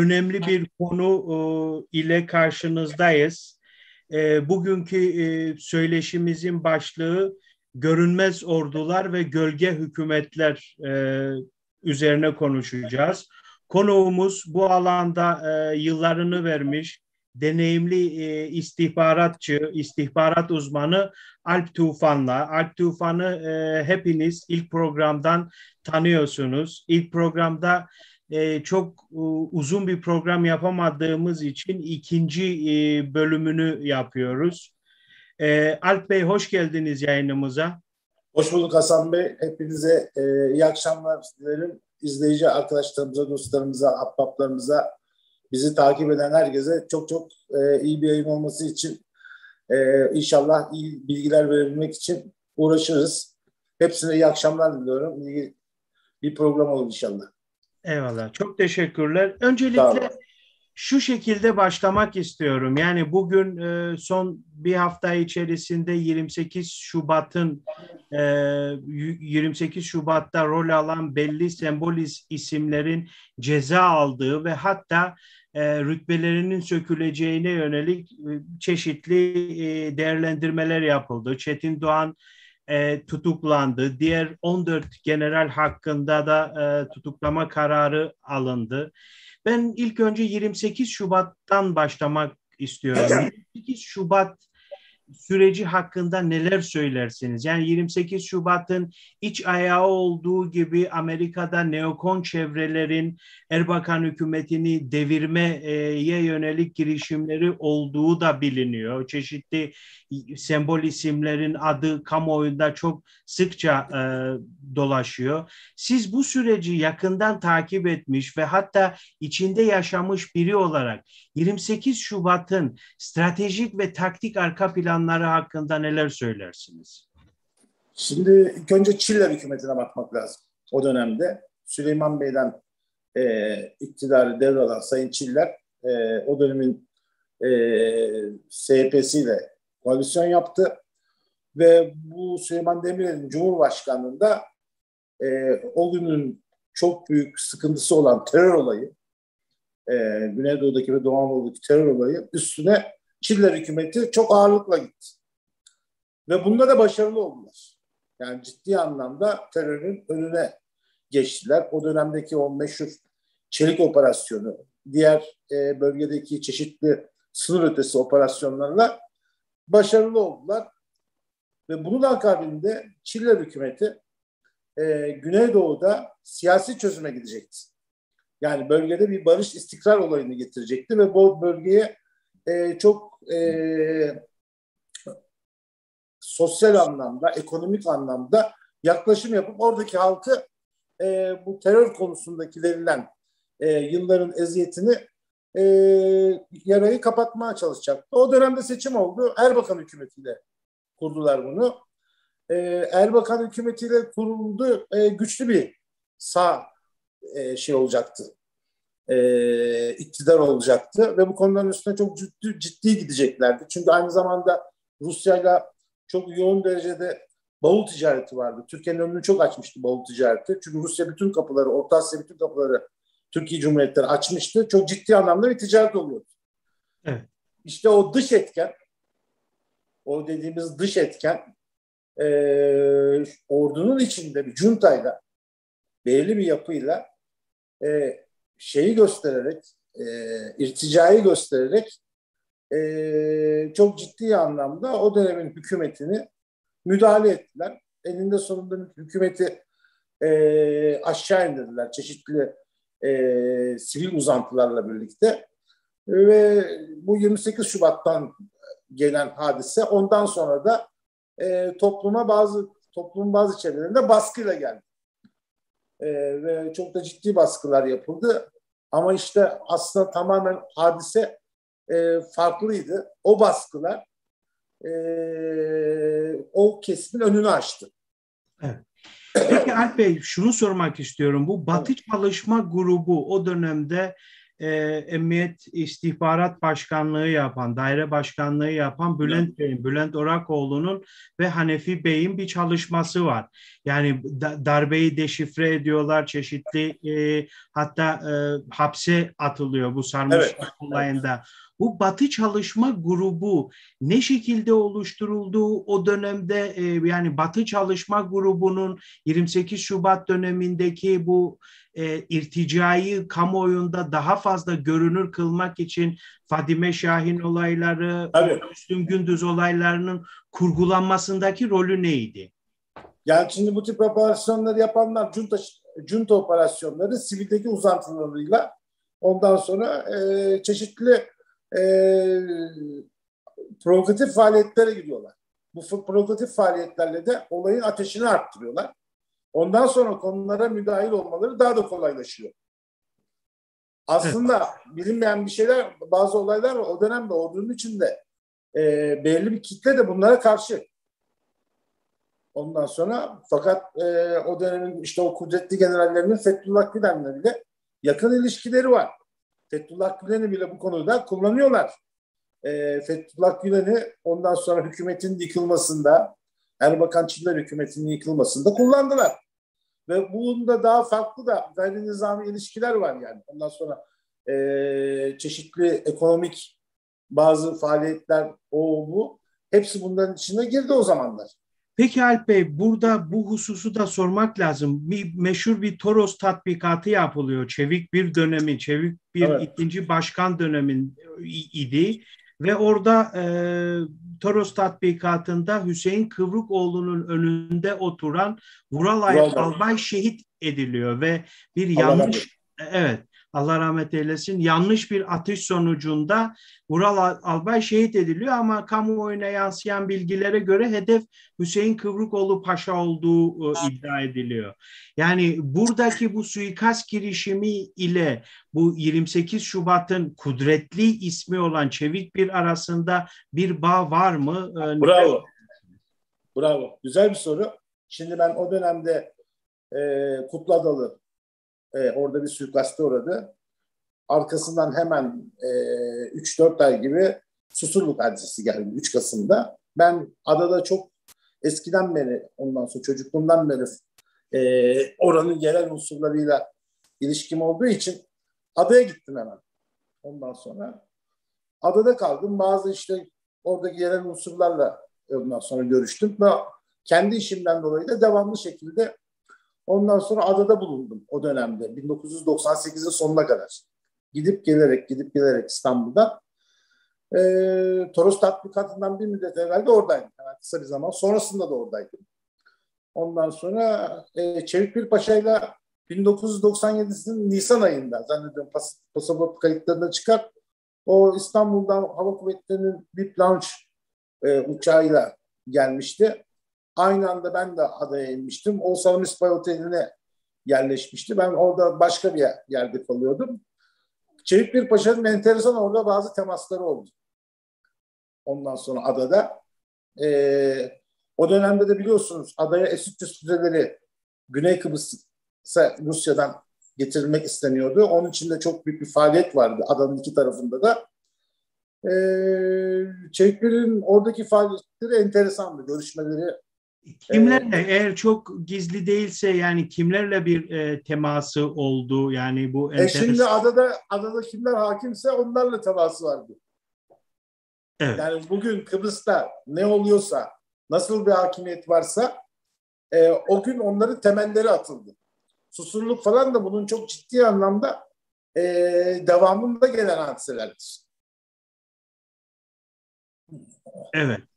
önemli bir konu ile karşınızdayız. Bugünkü söyleşimizin başlığı görünmez ordular ve gölge hükümetler üzerine konuşacağız. Konuğumuz bu alanda yıllarını vermiş, deneyimli e, istihbaratçı, istihbarat uzmanı Alp Tufan'la. Alp Tufan'ı e, hepiniz ilk programdan tanıyorsunuz. İlk programda e, çok uzun bir program yapamadığımız için ikinci e, bölümünü yapıyoruz. E, Alp Bey hoş geldiniz yayınımıza. Hoş bulduk Hasan Bey. Hepinize e, iyi akşamlar dilerim. İzleyici arkadaşlarımıza, dostlarımıza, ahbaplarımıza bizi takip eden herkese çok çok e, iyi bir yayın olması için inşallah iyi bilgiler verebilmek için uğraşırız. Hepsine iyi akşamlar diliyorum. İyi bir program olur inşallah. Eyvallah. Çok teşekkürler. Öncelikle şu şekilde başlamak istiyorum. Yani bugün e, son bir hafta içerisinde 28 Şubat'ın e, 28 Şubat'ta rol alan belli semboliz isimlerin ceza aldığı ve hatta e, rütbelerinin söküleceğine yönelik e, çeşitli e, değerlendirmeler yapıldı. Çetin Doğan e, tutuklandı. Diğer 14 general hakkında da e, tutuklama kararı alındı. Ben ilk önce 28 Şubat'tan başlamak istiyorum. 28 Şubat süreci hakkında neler söylersiniz? Yani 28 Şubat'ın iç ayağı olduğu gibi Amerika'da neokon çevrelerin Erbakan hükümetini devirmeye yönelik girişimleri olduğu da biliniyor. Çeşitli sembol isimlerin adı kamuoyunda çok sıkça e, dolaşıyor. Siz bu süreci yakından takip etmiş ve hatta içinde yaşamış biri olarak 28 Şubat'ın stratejik ve taktik arka planları hakkında neler söylersiniz? Şimdi ilk önce Çiller hükümetine bakmak lazım o dönemde. Süleyman Bey'den e, iktidarı devralan Sayın Çiller e, o dönemin e, SHP'siyle koalisyon yaptı. Ve bu Süleyman Demirel'in Cumhurbaşkanlığında e, o günün çok büyük sıkıntısı olan terör olayı, e, Güneydoğu'daki ve Doğu Anadolu'daki terör olayı üstüne Çiller hükümeti çok ağırlıkla gitti. Ve bunda da başarılı oldular. Yani ciddi anlamda terörün önüne geçtiler. O dönemdeki o meşhur çelik operasyonu, diğer e, bölgedeki çeşitli sınır ötesi operasyonlarla başarılı oldular. Ve bunun akabinde Çiller hükümeti e, Güneydoğu'da siyasi çözüme gidecekti. Yani bölgede bir barış istikrar olayını getirecekti ve bu bölgeye e, çok e, sosyal anlamda, ekonomik anlamda yaklaşım yapıp oradaki halkı e, bu terör konusundaki verilen e, yılların eziyetini e, yarayı kapatmaya çalışacaktı. O dönemde seçim oldu. Erbakan hükümetiyle kurdular bunu. E, Erbakan hükümetiyle kuruldu. E, güçlü bir sağ e, şey olacaktı. E, iktidar olacaktı ve bu konuların üstüne çok ciddi, ciddi gideceklerdi. Çünkü aynı zamanda Rusya'yla çok yoğun derecede bavul ticareti vardı. Türkiye'nin önünü çok açmıştı bavul ticareti. Çünkü Rusya bütün kapıları, Orta Asya bütün kapıları Türkiye Cumhuriyetleri açmıştı. Çok ciddi anlamda bir ticaret oluyordu. Evet. İşte o dış etken, o dediğimiz dış etken e, ordunun içinde bir cuntayla, belli bir yapıyla e, şeyi göstererek, e, irticayı göstererek e, çok ciddi anlamda o dönemin hükümetini müdahale ettiler. Eninde sonunda hükümeti e, aşağı indirdiler çeşitli e, sivil uzantılarla birlikte. Ve bu 28 Şubat'tan gelen hadise ondan sonra da e, topluma bazı toplumun bazı çevrelerinde baskıyla geldi. E, ve çok da ciddi baskılar yapıldı. Ama işte aslında tamamen hadise e, farklıydı. O baskılar e, o kesimin önünü açtı. Evet. Peki Alp Bey şunu sormak istiyorum. Bu Batı Çalışma Grubu o dönemde e, Emniyet İstihbarat Başkanlığı yapan, daire başkanlığı yapan Bülent Bey'in, Bülent Orakoğlu'nun ve Hanefi Bey'in bir çalışması var. Yani da, darbeyi deşifre ediyorlar, çeşitli e, hatta e, hapse atılıyor bu sarmış evet. olayında. Evet. Bu Batı Çalışma Grubu ne şekilde oluşturulduğu o dönemde e, yani Batı Çalışma Grubu'nun 28 Şubat dönemindeki bu e, irticayı kamuoyunda daha fazla görünür kılmak için Fadime Şahin olayları. Müslüm Gündüz olaylarının kurgulanmasındaki rolü neydi? Yani şimdi bu tip operasyonları yapanlar junta, junta operasyonları sivildeki uzantılarıyla ondan sonra e, çeşitli e, provokatif faaliyetlere gidiyorlar. Bu provokatif faaliyetlerle de olayın ateşini arttırıyorlar. Ondan sonra konulara müdahil olmaları daha da kolaylaşıyor. Aslında bilinmeyen bir şeyler, bazı olaylar var. O dönemde ordunun içinde e, belli bir kitle de bunlara karşı. Ondan sonra fakat e, o dönemin işte o kudretli generallerinin Fethullah Gülen'le bile yakın ilişkileri var. Fethullah Gülen'i bile bu konuda kullanıyorlar. E, Fethullah Gülen'i ondan sonra hükümetin yıkılmasında, Erbakan Çiller hükümetinin yıkılmasında kullandılar. Ve bunda daha farklı da gayri nizami ilişkiler var yani. Ondan sonra e, çeşitli ekonomik bazı faaliyetler o bu. Hepsi bunların içine girdi o zamanlar. Peki Alp Bey burada bu hususu da sormak lazım. Bir meşhur bir Toros tatbikatı yapılıyor. Çevik bir dönemi, Çevik bir evet. ikinci başkan dönemin idi. Ve orada e, Toros tatbikatında Hüseyin Kıvrıkoğlu'nun önünde oturan Vural Albay şehit ediliyor ve bir yanlış evet Allah rahmet eylesin yanlış bir atış sonucunda Vural Albay şehit ediliyor ama kamuoyuna yansıyan bilgilere göre hedef Hüseyin Kıvrıkoğlu Paşa olduğu e, iddia ediliyor. Yani buradaki bu suikast girişimi ile bu 28 Şubat'ın kudretli ismi olan Çevik bir arasında bir bağ var mı? E, Bravo. Bravo. Güzel bir soru. Şimdi ben o dönemde e, Kutladalı e, orada bir suikaste uğradı. Arkasından hemen e, 3-4 ay gibi Susurluk hadisesi geldi 3 Kasım'da. Ben adada çok eskiden beri ondan sonra çocukluğumdan beri e, oranın yerel unsurlarıyla ilişkim olduğu için adaya gittim hemen. Ondan sonra adada kaldım. Bazı işte oradaki yerel unsurlarla ondan sonra görüştüm ve kendi işimden dolayı da devamlı şekilde Ondan sonra adada bulundum o dönemde 1998'in sonuna kadar. Gidip gelerek gidip gelerek İstanbul'da. E, Toros tatbikatından bir müddet evvel de oradaydım. Yani kısa bir zaman sonrasında da oradaydım. Ondan sonra e, Çevik Bir Paşa'yla 1997'sinin Nisan ayında zannediyorum pas, pasaport kayıtlarında çıkar. O İstanbul'dan Hava Kuvvetleri'nin bir launch e, uçağıyla gelmişti. Aynı anda ben de adaya inmiştim. O Salamis Bay Oteli'ne yerleşmişti. Ben orada başka bir yerde kalıyordum. Çevik bir Paşa'nın enteresan orada bazı temasları oldu. Ondan sonra adada. Ee, o dönemde de biliyorsunuz adaya S-300 füzeleri Güney Kıbrıs'a Rusya'dan getirilmek isteniyordu. Onun için de çok büyük bir faaliyet vardı adanın iki tarafında da. Ee, Çevikler'in oradaki faaliyetleri enteresandı. Görüşmeleri Kimlerle eğer çok gizli değilse yani kimlerle bir e, teması oldu yani bu e şimdi adada adada kimler hakimse onlarla teması vardı. Evet. Yani bugün Kıbrıs'ta ne oluyorsa nasıl bir hakimiyet varsa e, o gün onların temelleri atıldı. Susurluk falan da bunun çok ciddi anlamda e, devamında gelen hadiselerdir. Evet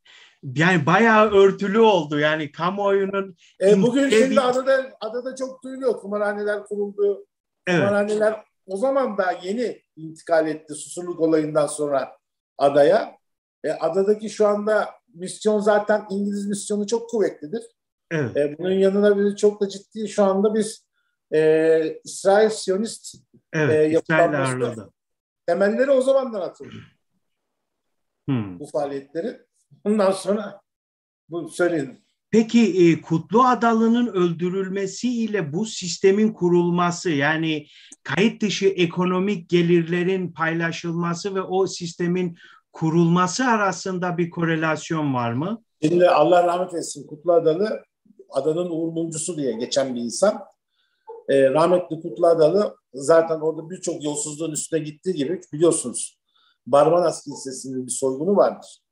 yani bayağı örtülü oldu. Yani kamuoyunun e, bugün şimdi adada adada çok duyuluyor. Kumarhaneler kuruldu. Evet. Kumarhaneler o zaman daha yeni intikal etti susurluk olayından sonra adaya. E, adadaki şu anda misyon zaten İngiliz misyonu çok kuvvetlidir. Evet. E, bunun yanına bir çok da ciddi şu anda biz e, İsrail Siyonist evet, e, İsrail temelleri o zamandan atıldı. Hmm. Bu faaliyetleri. Ondan sonra bu söyledim. Peki e, Kutlu Adalı'nın öldürülmesiyle bu sistemin kurulması yani kayıt dışı ekonomik gelirlerin paylaşılması ve o sistemin kurulması arasında bir korelasyon var mı? Şimdi Allah rahmet etsin Kutlu Adalı adanın uğur diye geçen bir insan. E, rahmetli Kutlu Adalı zaten orada birçok yolsuzluğun üstüne gittiği gibi biliyorsunuz Barbanas Kilisesi'nin bir soygunu vardır.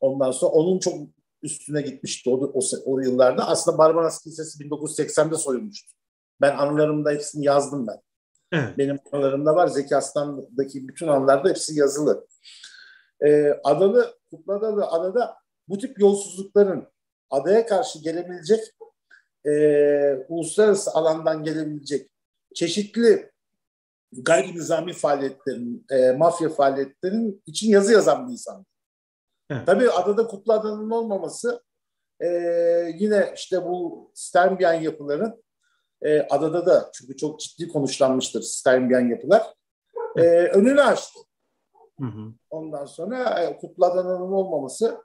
Ondan sonra onun çok üstüne gitmişti o, o, o yıllarda. Aslında Barbanas Kilisesi 1980'de soyulmuştu. Ben anılarımda hepsini yazdım ben. Evet. Benim anılarımda var. Zeki Aslan'daki bütün anılarda hepsi yazılı. Ee, adalı, Kutladalı adada bu tip yolsuzlukların adaya karşı gelebilecek e, uluslararası alandan gelebilecek çeşitli gayri nizami faaliyetlerin, e, mafya faaliyetlerin için yazı yazan bir insan. Evet. Tabii adada kutlu adanın olmaması e, yine işte bu Sternbian yapıların e, adada da çünkü çok ciddi konuşlanmıştır Sternbian yapılar e, önünü açtı. Hı hı. Ondan sonra e, kutlu adanın olmaması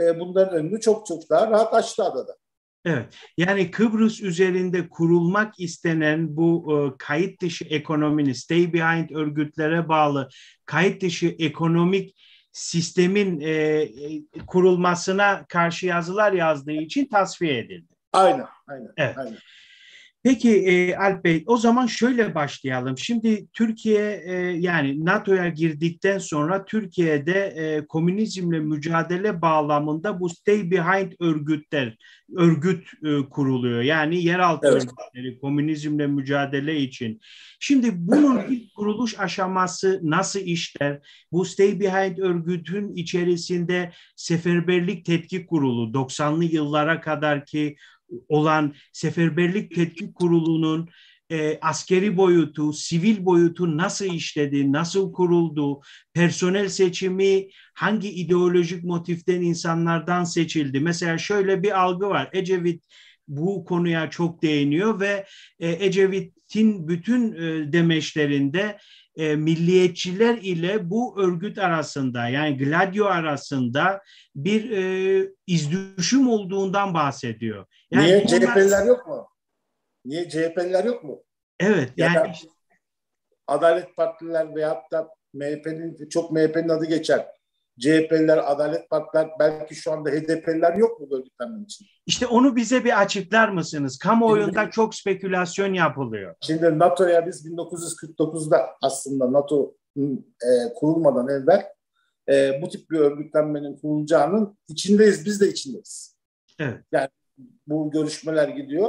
e, bunların önünü çok çok daha rahat açtı adada. Evet, yani Kıbrıs üzerinde kurulmak istenen bu e, kayıt dışı ekonominin, stay behind örgütlere bağlı kayıt dışı ekonomik sistemin e, e, kurulmasına karşı yazılar yazdığı için tasfiye edildi. Aynen, aynen. Evet. aynen. Peki e, Alp Bey o zaman şöyle başlayalım. Şimdi Türkiye e, yani NATO'ya girdikten sonra Türkiye'de e, komünizmle mücadele bağlamında bu Stay Behind örgütler, örgüt e, kuruluyor. Yani yeraltı evet. örgütleri komünizmle mücadele için. Şimdi bunun ilk kuruluş aşaması nasıl işler? Bu Stay Behind örgütün içerisinde Seferberlik Tetkik Kurulu 90'lı yıllara kadar ki olan Seferberlik Tetkik Kurulu'nun e, askeri boyutu, sivil boyutu nasıl işledi, nasıl kuruldu, personel seçimi hangi ideolojik motiften insanlardan seçildi. Mesela şöyle bir algı var. Ecevit bu konuya çok değiniyor ve e, Ecevit'in bütün e, demeçlerinde e, milliyetçiler ile bu örgüt arasında yani Gladio arasında bir e, izdüşüm olduğundan bahsediyor. Yani Niye bunlar... CHP'liler yok mu? Niye CHP'liler yok mu? Evet ya yani Adalet Partililer veyahut da MHP'nin çok MHP'nin adı geçer. CHP'liler, Adalet Partiler, belki şu anda HDP'liler yok mu örgütlenme için? İşte onu bize bir açıklar mısınız? Kamuoyunda şimdi, çok spekülasyon yapılıyor. Şimdi NATO'ya biz 1949'da aslında NATO e, kurulmadan evvel e, bu tip bir örgütlenmenin kurulacağının içindeyiz. Biz de içindeyiz. Evet. Yani bu görüşmeler gidiyor.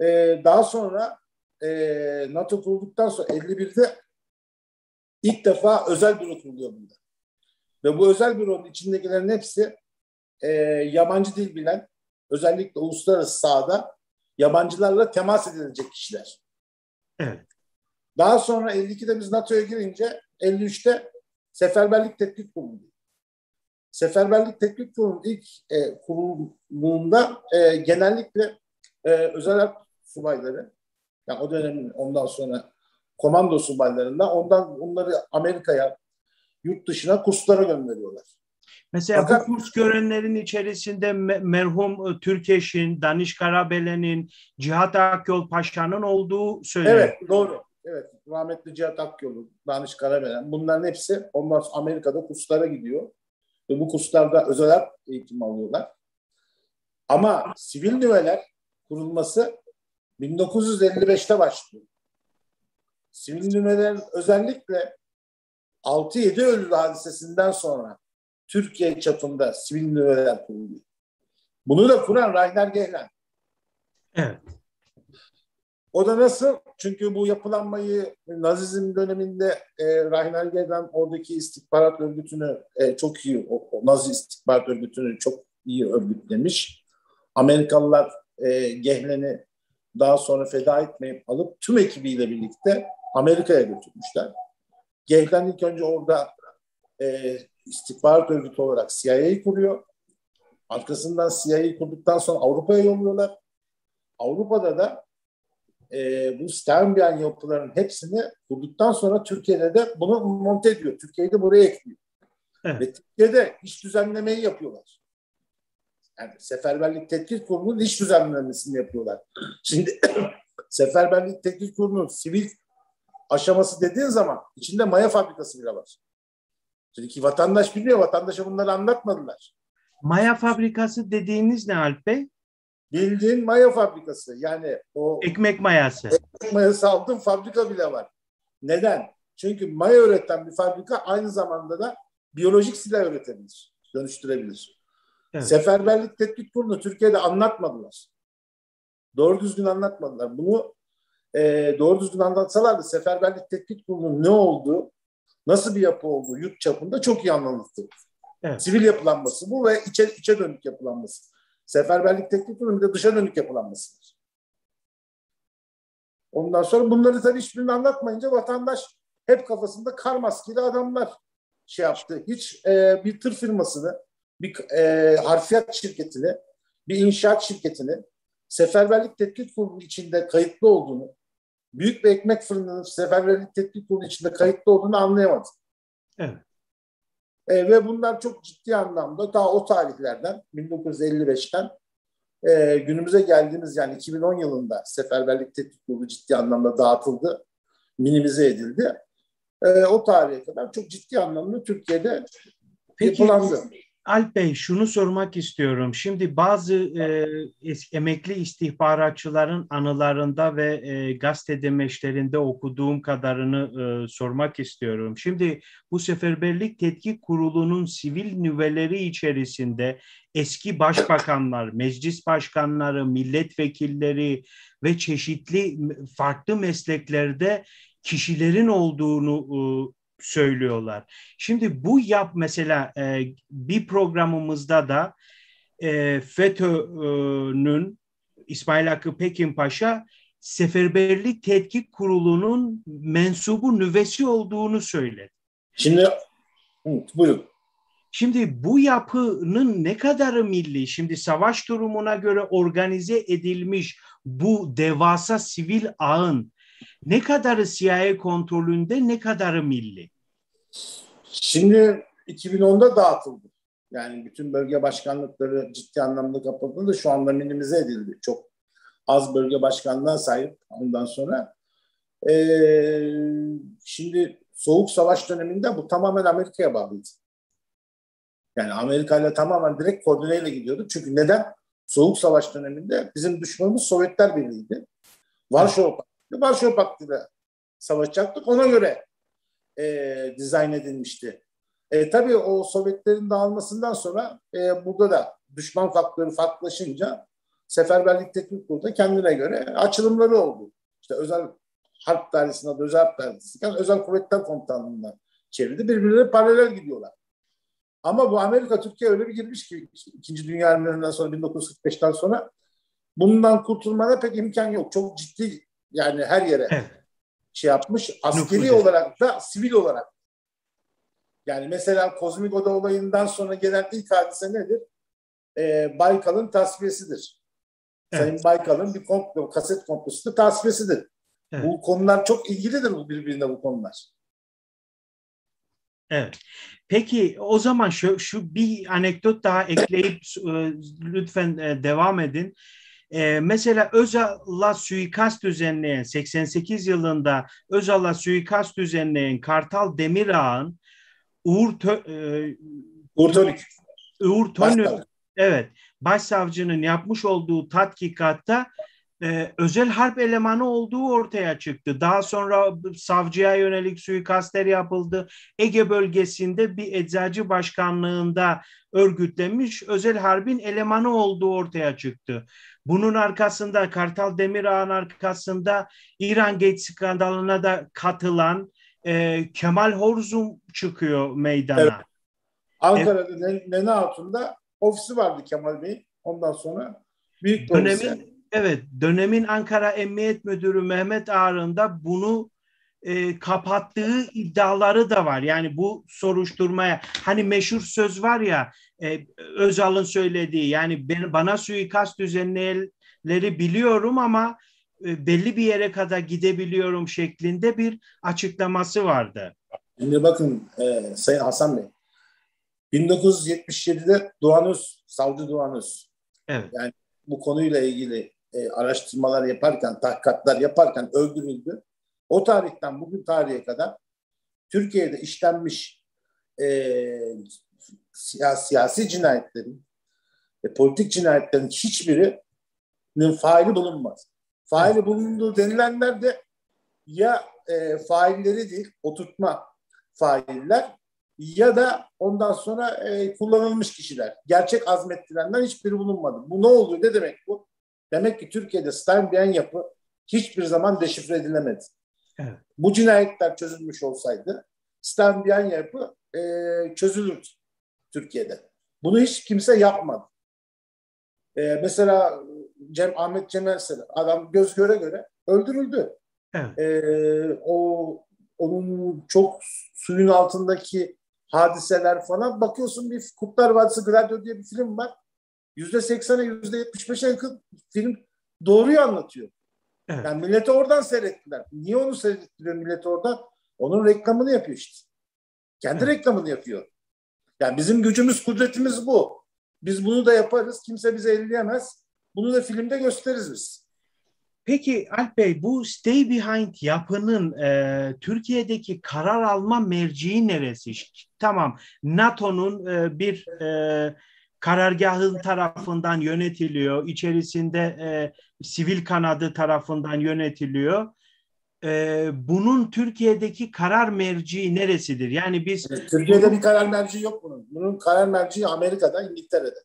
E, daha sonra e, NATO kurulduktan sonra 51'de ilk defa özel büro kuruluyor bunda. Ve bu özel büronun içindekilerin hepsi e, yabancı dil bilen, özellikle uluslararası sahada yabancılarla temas edilecek kişiler. Evet. Daha sonra 52'de biz NATO'ya girince 53'te Seferberlik Tetkik Kurulu. Seferberlik Tetkik Kurulu'nun ilk e, kurulduğunda e, genellikle e, özel harp subayları, yani o dönemin ondan sonra komando subaylarından ondan onları Amerika'ya yurt dışına kurslara gönderiyorlar. Mesela Fakat, bu kurs görenlerin içerisinde merhum e, Türkeş'in, Daniş Karabele'nin, Cihat Akyol Paşa'nın olduğu söyleniyor. Evet doğru. Evet rahmetli Cihat Akyol'u, Daniş Karabelen bunların hepsi onlar Amerika'da kurslara gidiyor. Ve bu kurslarda özel eğitim alıyorlar. Ama sivil nüveler kurulması 1955'te başlıyor. Sivil nüvelerin özellikle 6-7 Eylül hadisesinden sonra Türkiye çapında sivil nüveler kuruluyor. Bunu da kuran Rainer Gehlen. Evet. O da nasıl? Çünkü bu yapılanmayı Nazizm döneminde e, Rainer Gehlen oradaki istihbarat örgütünü e, çok iyi, o, o Nazi istihbarat örgütünü çok iyi örgütlemiş. Amerikalılar e, Gehlen'i daha sonra feda etmeyip alıp tüm ekibiyle birlikte Amerika'ya götürmüşler. Gehlen ilk önce orada e, istihbarat örgütü olarak CIA'yı kuruyor. Arkasından CIA'yı kurduktan sonra Avrupa'ya yolluyorlar. Avrupa'da da e, bu Sternbian yapıların hepsini kurduktan sonra Türkiye'de de bunu monte ediyor. Türkiye'de buraya ekliyor. Evet. Ve Türkiye'de iş düzenlemeyi yapıyorlar. Yani Seferberlik Tetkik Kurulu'nun iş düzenlemesini yapıyorlar. Şimdi Seferberlik Tetkik Kurulu'nun sivil aşaması dediğin zaman içinde maya fabrikası bile var. Çünkü vatandaş biliyor, vatandaşa bunları anlatmadılar. Maya fabrikası dediğiniz ne Alp Bey? Bildiğin maya fabrikası. Yani o ekmek mayası. Ekmek mayası aldığın fabrika bile var. Neden? Çünkü maya üreten bir fabrika aynı zamanda da biyolojik silah üretebilir, dönüştürebilir. Evet. Seferberlik Tetkik Kurulu Türkiye'de anlatmadılar. Doğru düzgün anlatmadılar. Bunu e, doğru düzgün anlatsalardı Seferberlik Tetkik Kurulu'nun ne olduğu, nasıl bir yapı olduğu yurt çapında çok iyi anlatıldı. Evet. Sivil yapılanması bu ve içe, içe dönük yapılanması. Seferberlik Kurulu bir de dışa dönük yapılanması var. Ondan sonra bunları tabii hiçbirini anlatmayınca vatandaş hep kafasında kar maskeli adamlar şey yaptı. Hiç e, bir tır firmasını, bir e, harfiyat şirketini, bir inşaat şirketini seferberlik tetkik kurulu içinde kayıtlı olduğunu, büyük bir ekmek fırınının seferberlik tetkik kurulu içinde kayıtlı olduğunu anlayamadı. Evet. E, ve bunlar çok ciddi anlamda daha o tarihlerden 1955'ten e, günümüze geldiğimiz yani 2010 yılında seferberlik tetkik kurulu ciddi anlamda dağıtıldı, minimize edildi. E, o tarihe kadar çok ciddi anlamda Türkiye'de Peki, yapılandı. Alp Bey şunu sormak istiyorum. Şimdi bazı e, emekli istihbaratçıların anılarında ve e, gazete demeçlerinde okuduğum kadarını e, sormak istiyorum. Şimdi bu Seferberlik Tetkik Kurulu'nun sivil nüveleri içerisinde eski başbakanlar, meclis başkanları, milletvekilleri ve çeşitli farklı mesleklerde kişilerin olduğunu söylüyorlar. Şimdi bu yap mesela e, bir programımızda da e, FETÖ'nün İsmail Hakkı Pekin Paşa Seferberlik Tetkik Kurulu'nun mensubu nüvesi olduğunu söyledi. Şimdi buyurun. Şimdi bu yapının ne kadarı milli, şimdi savaş durumuna göre organize edilmiş bu devasa sivil ağın ne kadarı CIA kontrolünde, ne kadarı milli? Şimdi 2010'da dağıtıldı. Yani bütün bölge başkanlıkları ciddi anlamda kapatıldı. Şu anda minimize edildi. Çok az bölge başkanlığa sahip ondan sonra. Ee, şimdi Soğuk Savaş döneminde bu tamamen Amerika'ya bağlıydı. Yani Amerika ile tamamen direkt koordineyle gidiyordu. Çünkü neden? Soğuk Savaş döneminde bizim düşmanımız Sovyetler Birliği'ydi. Varşova Paktı. Varşova Paktı ile savaşacaktık. Ona göre e, dizayn edilmişti. E, tabii o Sovyetlerin dağılmasından sonra e, burada da düşman faktörü farklılaşınca Seferberlik Teknik Kurulu'da kendine göre açılımları oldu. İşte özel harp dairesinin adı özel harp dairesi. özel kuvvetler komutanlığından çevirdi. Birbirleri paralel gidiyorlar. Ama bu Amerika Türkiye öyle bir girmiş ki İkinci Dünya Harbi'nden sonra 1945'ten sonra bundan kurtulmana pek imkan yok. Çok ciddi yani her yere evet şey yapmış. Askeri Nüfuz olarak da sivil olarak. Yani mesela Kozmik Oda olayından sonra gelen ilk hadise nedir? Ee, Baykal'ın tasfiyesidir. Evet. Sayın Baykal'ın bir komplo, kaset komplosu tasfiyesidir. Evet. Bu konular çok ilgilidir bu birbirine bu konular. Evet. Peki o zaman şu, şu bir anekdot daha ekleyip e, lütfen e, devam edin. Ee, mesela Özal'a suikast düzenleyen 88 yılında Özal'a suikast düzenleyen Kartal Demirağ'ın Uğur, Tö, e, Uğur Tönük Uğur Tönük evet başsavcının yapmış olduğu tatkikatta e, özel harp elemanı olduğu ortaya çıktı. Daha sonra savcıya yönelik suikastler yapıldı. Ege bölgesinde bir eczacı başkanlığında örgütlenmiş özel harbin elemanı olduğu ortaya çıktı. Bunun arkasında Kartal Demirağ'ın arkasında İran Gate skandalına da katılan e, Kemal Horzum çıkıyor meydana. Evet. Ankara'da e, Nene Hatun'da ofisi vardı Kemal Bey. Ondan sonra büyük dönemin ofisi. evet dönemin Ankara Emniyet Müdürü Mehmet Ağar'ın da bunu e, kapattığı iddiaları da var. Yani bu soruşturmaya hani meşhur söz var ya e, Özal'ın söylediği yani ben, bana suikast düzenleyenleri biliyorum ama e, belli bir yere kadar gidebiliyorum şeklinde bir açıklaması vardı. Şimdi bakın e, Sayın Hasan Bey 1977'de Doğan Öz, Savcı Doğan Öz. Evet. Yani bu konuyla ilgili e, araştırmalar yaparken, tahkikatlar yaparken öldürüldü. O tarihten bugün tarihe kadar Türkiye'de işlenmiş e, siyasi, cinayetlerin, e, politik cinayetlerin hiçbirinin faili bulunmaz. Faili bulunduğu denilenler de ya e, failleri değil, oturtma failler ya da ondan sonra e, kullanılmış kişiler. Gerçek azmettirenler hiçbiri bulunmadı. Bu ne oluyor? Ne demek bu? Demek ki Türkiye'de Steinbeyan yapı hiçbir zaman deşifre edilemedi. Evet. Bu cinayetler çözülmüş olsaydı Steinbeyan yapı e, çözülürdü Türkiye'de. Bunu hiç kimse yapmadı. E, mesela Cem Ahmet Cemal adam göz göre göre öldürüldü. Evet. E, o onun çok suyun altındaki hadiseler falan bakıyorsun bir Kurtlar Vadisi Gladio diye bir film var. Yüzde seksene yüzde yetmiş beşe yakın film doğruyu anlatıyor. Evet. Yani milleti oradan seyrettiler. Niye onu seyrettiriyor millet oradan? Onun reklamını yapıyor işte. Kendi evet. reklamını yapıyor. Yani bizim gücümüz, kudretimiz bu. Biz bunu da yaparız. Kimse bizi elleyemez. Bunu da filmde gösteririz biz. Peki Alp Bey bu Stay Behind yapının e, Türkiye'deki karar alma merciği neresi? Tamam NATO'nun e, bir e, karargahın tarafından yönetiliyor. İçerisinde e, sivil kanadı tarafından yönetiliyor. E, bunun Türkiye'deki karar merciği neresidir? Yani biz Türkiye'de bir karar merciği yok bunun. Bunun karar merciği Amerika'da, İngiltere'de.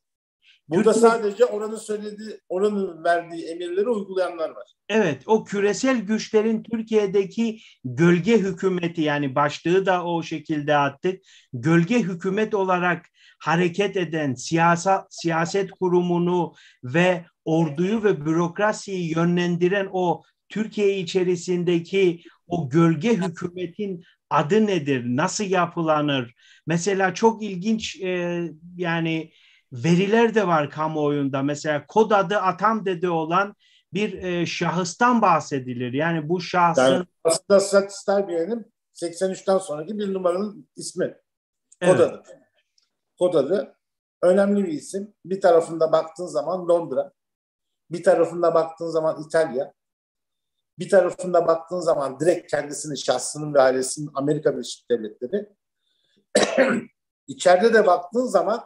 Burada Türkiye, sadece oranın söylediği, oranın verdiği emirleri uygulayanlar var. Evet, o küresel güçlerin Türkiye'deki gölge hükümeti yani başlığı da o şekilde attık. Gölge hükümet olarak hareket eden siyasa, siyaset kurumunu ve orduyu ve bürokrasiyi yönlendiren o Türkiye içerisindeki o gölge hükümetin adı nedir? Nasıl yapılanır? Mesela çok ilginç e, yani veriler de var kamuoyunda. Mesela kod adı Atam Dede olan bir e, şahıstan bahsedilir. Yani bu şahsın... Yani aslında Starbier'in 83'ten sonraki bir numaranın ismi. Kod evet. adı. Kod adı. Önemli bir isim. Bir tarafında baktığın zaman Londra. Bir tarafında baktığın zaman İtalya. Bir tarafında baktığın zaman direkt kendisinin, şahsının ve ailesinin Amerika Birleşik Devletleri. İçeride de baktığın zaman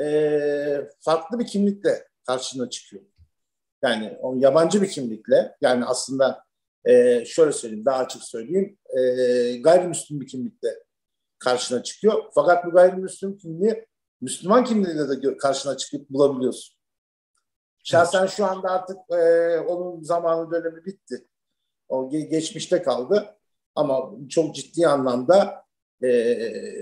e, farklı bir kimlikle karşına çıkıyor. Yani o yabancı bir kimlikle yani aslında e, şöyle söyleyeyim daha açık söyleyeyim e, gayrimüslim bir kimlikle karşına çıkıyor. Fakat bu gayrimüslim kimliği Müslüman kimliğiyle de karşına çıkıp bulabiliyorsun. Şahsen şu anda artık e, onun zamanı dönemi bitti. O geçmişte kaldı. Ama çok ciddi anlamda e,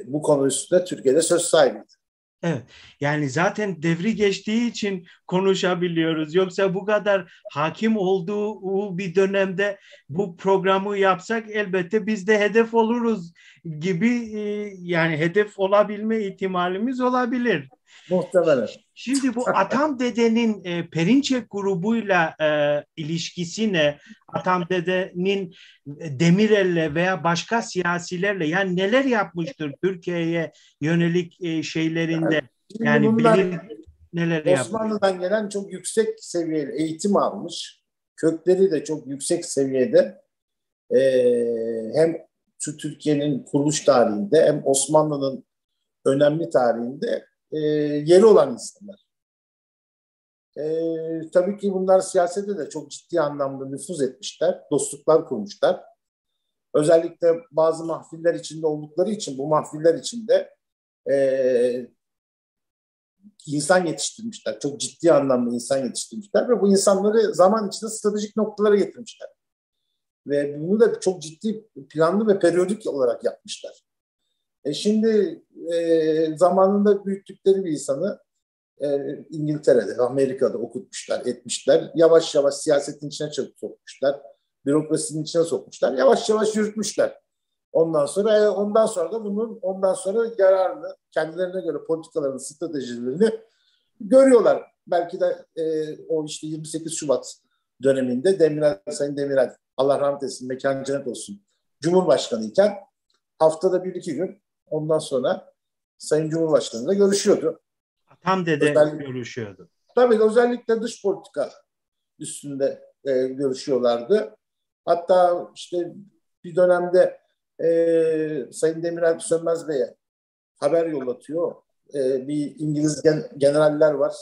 bu konu üstünde Türkiye'de söz sahibiydi. Evet. Yani zaten devri geçtiği için konuşabiliyoruz. Yoksa bu kadar hakim olduğu bir dönemde bu programı yapsak elbette biz de hedef oluruz gibi e, yani hedef olabilme ihtimalimiz olabilir. Muhtemelen. Şimdi bu Atam Dede'nin e, Perinçek grubuyla e, ilişkisi ne? Atam Dede'nin Demirel'le veya başka siyasilerle yani neler yapmıştır Türkiye'ye yönelik e, şeylerinde? Yani, yani bilir, neler Osmanlı'dan yapmış? gelen çok yüksek seviyeli eğitim almış. Kökleri de çok yüksek seviyede. E, hem Türkiye'nin kuruluş tarihinde hem Osmanlı'nın önemli tarihinde e, yeri olan insanlar. E, tabii ki bunlar siyasete de çok ciddi anlamda nüfuz etmişler, dostluklar kurmuşlar. Özellikle bazı mahfiller içinde oldukları için bu mahfiller içinde e, insan yetiştirmişler. Çok ciddi anlamda insan yetiştirmişler ve bu insanları zaman içinde stratejik noktalara getirmişler. Ve bunu da çok ciddi planlı ve periyodik olarak yapmışlar. E şimdi e, zamanında büyüttükleri bir insanı e, İngiltere'de, Amerika'da okutmuşlar, etmişler. Yavaş yavaş siyasetin içine sokmuşlar. Bürokrasinin içine sokmuşlar. Yavaş yavaş yürütmüşler. Ondan sonra e, ondan sonra da bunun ondan sonra yararını kendilerine göre politikalarını, stratejilerini görüyorlar. Belki de e, o işte 28 Şubat döneminde Demirel, Sayın Demirel Allah rahmet etsin, mekan cennet olsun. Cumhurbaşkanı iken haftada bir iki gün Ondan sonra Sayın Cumhurbaşkanı da görüşüyordu. Tam dede özellikle, görüşüyordu. Tabii özellikle dış politika üstünde e, görüşüyorlardı. Hatta işte bir dönemde e, Sayın Demirel Sönmez Bey'e haber yollatıyor. E, bir İngiliz gen, generaller var.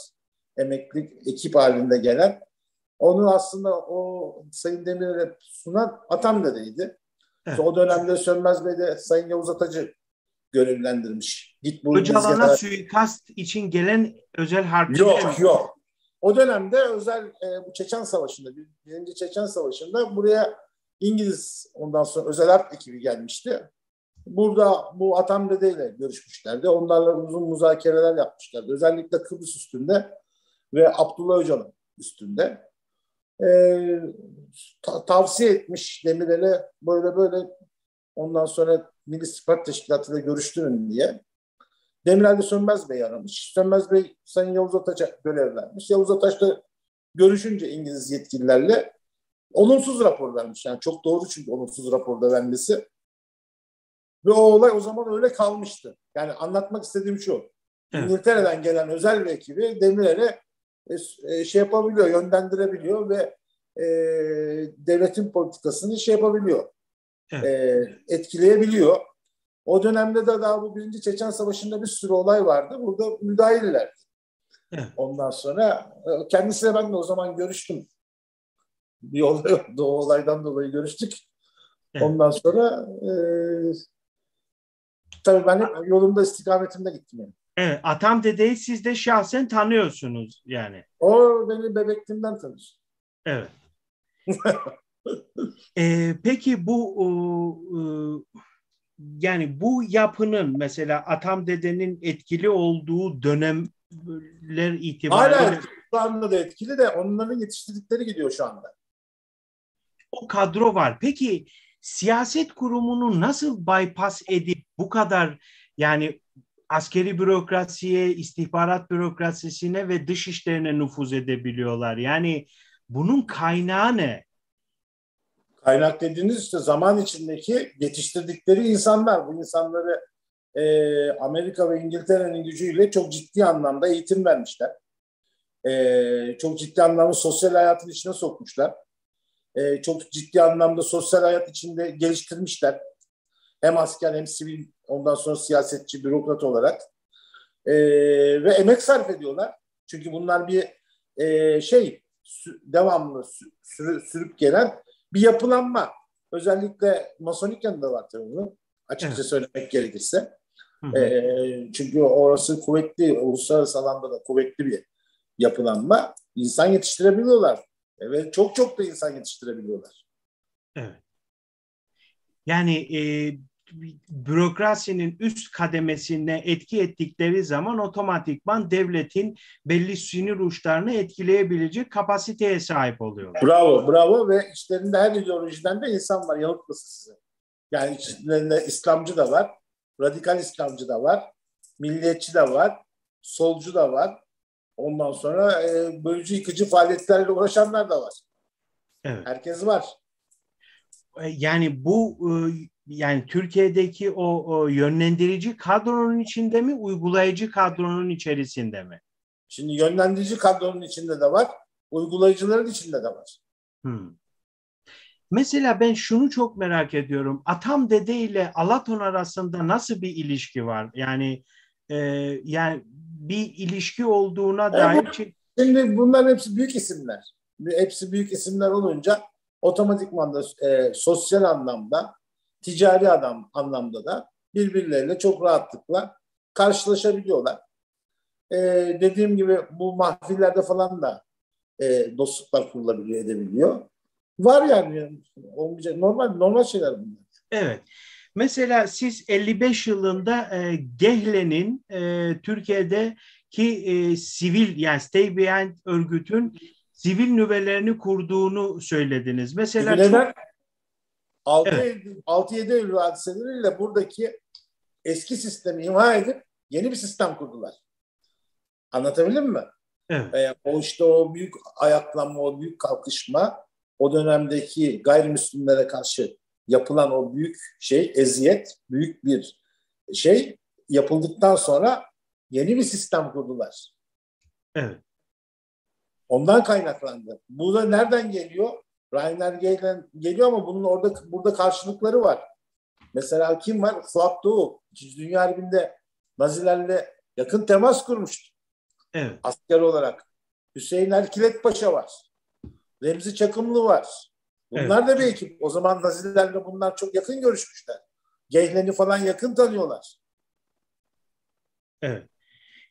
Emeklilik ekip halinde gelen. Onu aslında o Sayın Demirel'e sunan Atam dedeydi. Evet. O dönemde Sönmez Bey de Sayın Yavuz Atacı görevlendirmiş. Git bu Öcalan'a suikast için gelen özel harpçı Yok yok. O dönemde özel e, bu Çeçen Savaşı'nda, birinci Çeçen Savaşı'nda buraya İngiliz ondan sonra özel harp ekibi gelmişti. Burada bu Atam Dede ile görüşmüşlerdi. Onlarla uzun muzakereler yapmışlardı. Özellikle Kıbrıs üstünde ve Abdullah Öcalan üstünde. Ee, ta- tavsiye etmiş Demirel'e böyle böyle ondan sonra Milli İstihbarat Teşkilatı ile görüştürün diye. Demirel de Sönmez Bey aramış. Sönmez Bey Sayın Yavuz Ataç'a görev vermiş. Yavuz Ataç da görüşünce İngiliz yetkililerle olumsuz rapor vermiş. Yani çok doğru çünkü olumsuz raporda vermesi. Ve o olay o zaman öyle kalmıştı. Yani anlatmak istediğim şu. Evet. İngiltere'den gelen özel bir ekibi Demirel'e e, e, şey yapabiliyor, yönlendirebiliyor ve e, devletin politikasını şey yapabiliyor. Evet. E, etkileyebiliyor. O dönemde de daha bu birinci Çeçen Savaşı'nda bir sürü olay vardı. Burada müdahillerdi. Evet. Ondan sonra e, kendisiyle ben de o zaman görüştüm. Bir olay oldu. O olaydan dolayı görüştük. Evet. Ondan sonra e, tabii ben hep yolumda istikametimde gittim. Yani. Evet, Atam dedeyi siz de şahsen tanıyorsunuz yani. O beni bebekliğimden tanır. Evet. ee, peki bu o, yani bu yapının mesela Atam dedenin etkili olduğu dönemler itibariyle Hala şu anda da etkili de onların yetiştirdikleri gidiyor şu anda. O kadro var. Peki siyaset kurumunu nasıl bypass edip bu kadar yani askeri bürokrasiye, istihbarat bürokrasisine ve dış işlerine nüfuz edebiliyorlar? Yani bunun kaynağı ne? Kaynak dediğiniz işte zaman içindeki yetiştirdikleri insanlar. Bu insanları e, Amerika ve İngiltere'nin gücüyle çok ciddi anlamda eğitim vermişler. E, çok ciddi anlamda sosyal hayatın içine sokmuşlar. E, çok ciddi anlamda sosyal hayat içinde geliştirmişler. Hem asker hem sivil ondan sonra siyasetçi, bürokrat olarak. E, ve emek sarf ediyorlar. Çünkü bunlar bir e, şey devamlı sürü, sürüp gelen bir yapılanma. Özellikle Masonik yanında var tabii bunu. Açıkça evet. söylemek gerekirse. E, çünkü orası kuvvetli, uluslararası alanda da kuvvetli bir yapılanma. İnsan yetiştirebiliyorlar. Ve çok çok da insan yetiştirebiliyorlar. Evet. Yani e, bürokrasinin üst kademesine etki ettikleri zaman otomatikman devletin belli sinir uçlarını etkileyebilecek kapasiteye sahip oluyorlar. Bravo, bravo ve içlerinde her ideolojiden de insan var, yanıltmasın size. Yani içlerinde İslamcı da var, radikal İslamcı da var, milliyetçi de var, solcu da var. Ondan sonra e, bölücü yıkıcı faaliyetlerle uğraşanlar da var. Evet. Herkes var. E, yani bu e, yani Türkiye'deki o, o yönlendirici kadronun içinde mi, uygulayıcı kadronun içerisinde mi? Şimdi yönlendirici kadronun içinde de var, uygulayıcıların içinde de var. Hmm. Mesela ben şunu çok merak ediyorum. Atam Dede ile Alaton arasında nasıl bir ilişki var? Yani e, yani bir ilişki olduğuna dair. Evet, şimdi bunlar hepsi büyük isimler. Hepsi büyük isimler olunca otomatikman da e, sosyal anlamda ticari adam anlamda da birbirleriyle çok rahatlıkla karşılaşabiliyorlar. Ee, dediğim gibi bu mahfillerde falan da e, dostluklar kurulabiliyor, edebiliyor. Var yani olmayacak normal normal şeyler bunlar. Evet. Mesela siz 55 yılında e, Gehle'nin e, Türkiye'deki e, sivil yani Stay Behind örgütün sivil nüvelerini kurduğunu söylediniz. Mesela Nüveler, çok 6-7 evet. Eylül, Eylül hadiseleriyle buradaki eski sistemi imha edip yeni bir sistem kurdular. Anlatabildim mi? Evet. Ee, o işte o büyük ayaklanma, o büyük kalkışma, o dönemdeki gayrimüslimlere karşı yapılan o büyük şey, eziyet, büyük bir şey yapıldıktan sonra yeni bir sistem kurdular. Evet. Ondan kaynaklandı. Bu da nereden geliyor? Rainer Gey'den geliyor ama bunun orada burada karşılıkları var. Mesela kim var? Fuat Doğu. İkinci Dünya Harbi'nde Nazilerle yakın temas kurmuştu. Evet. Asker olarak. Hüseyin Erkilet Paşa var. Remzi Çakımlı var. Bunlar evet. da bir ekip. O zaman Nazilerle bunlar çok yakın görüşmüşler. Geylen'i falan yakın tanıyorlar. Evet.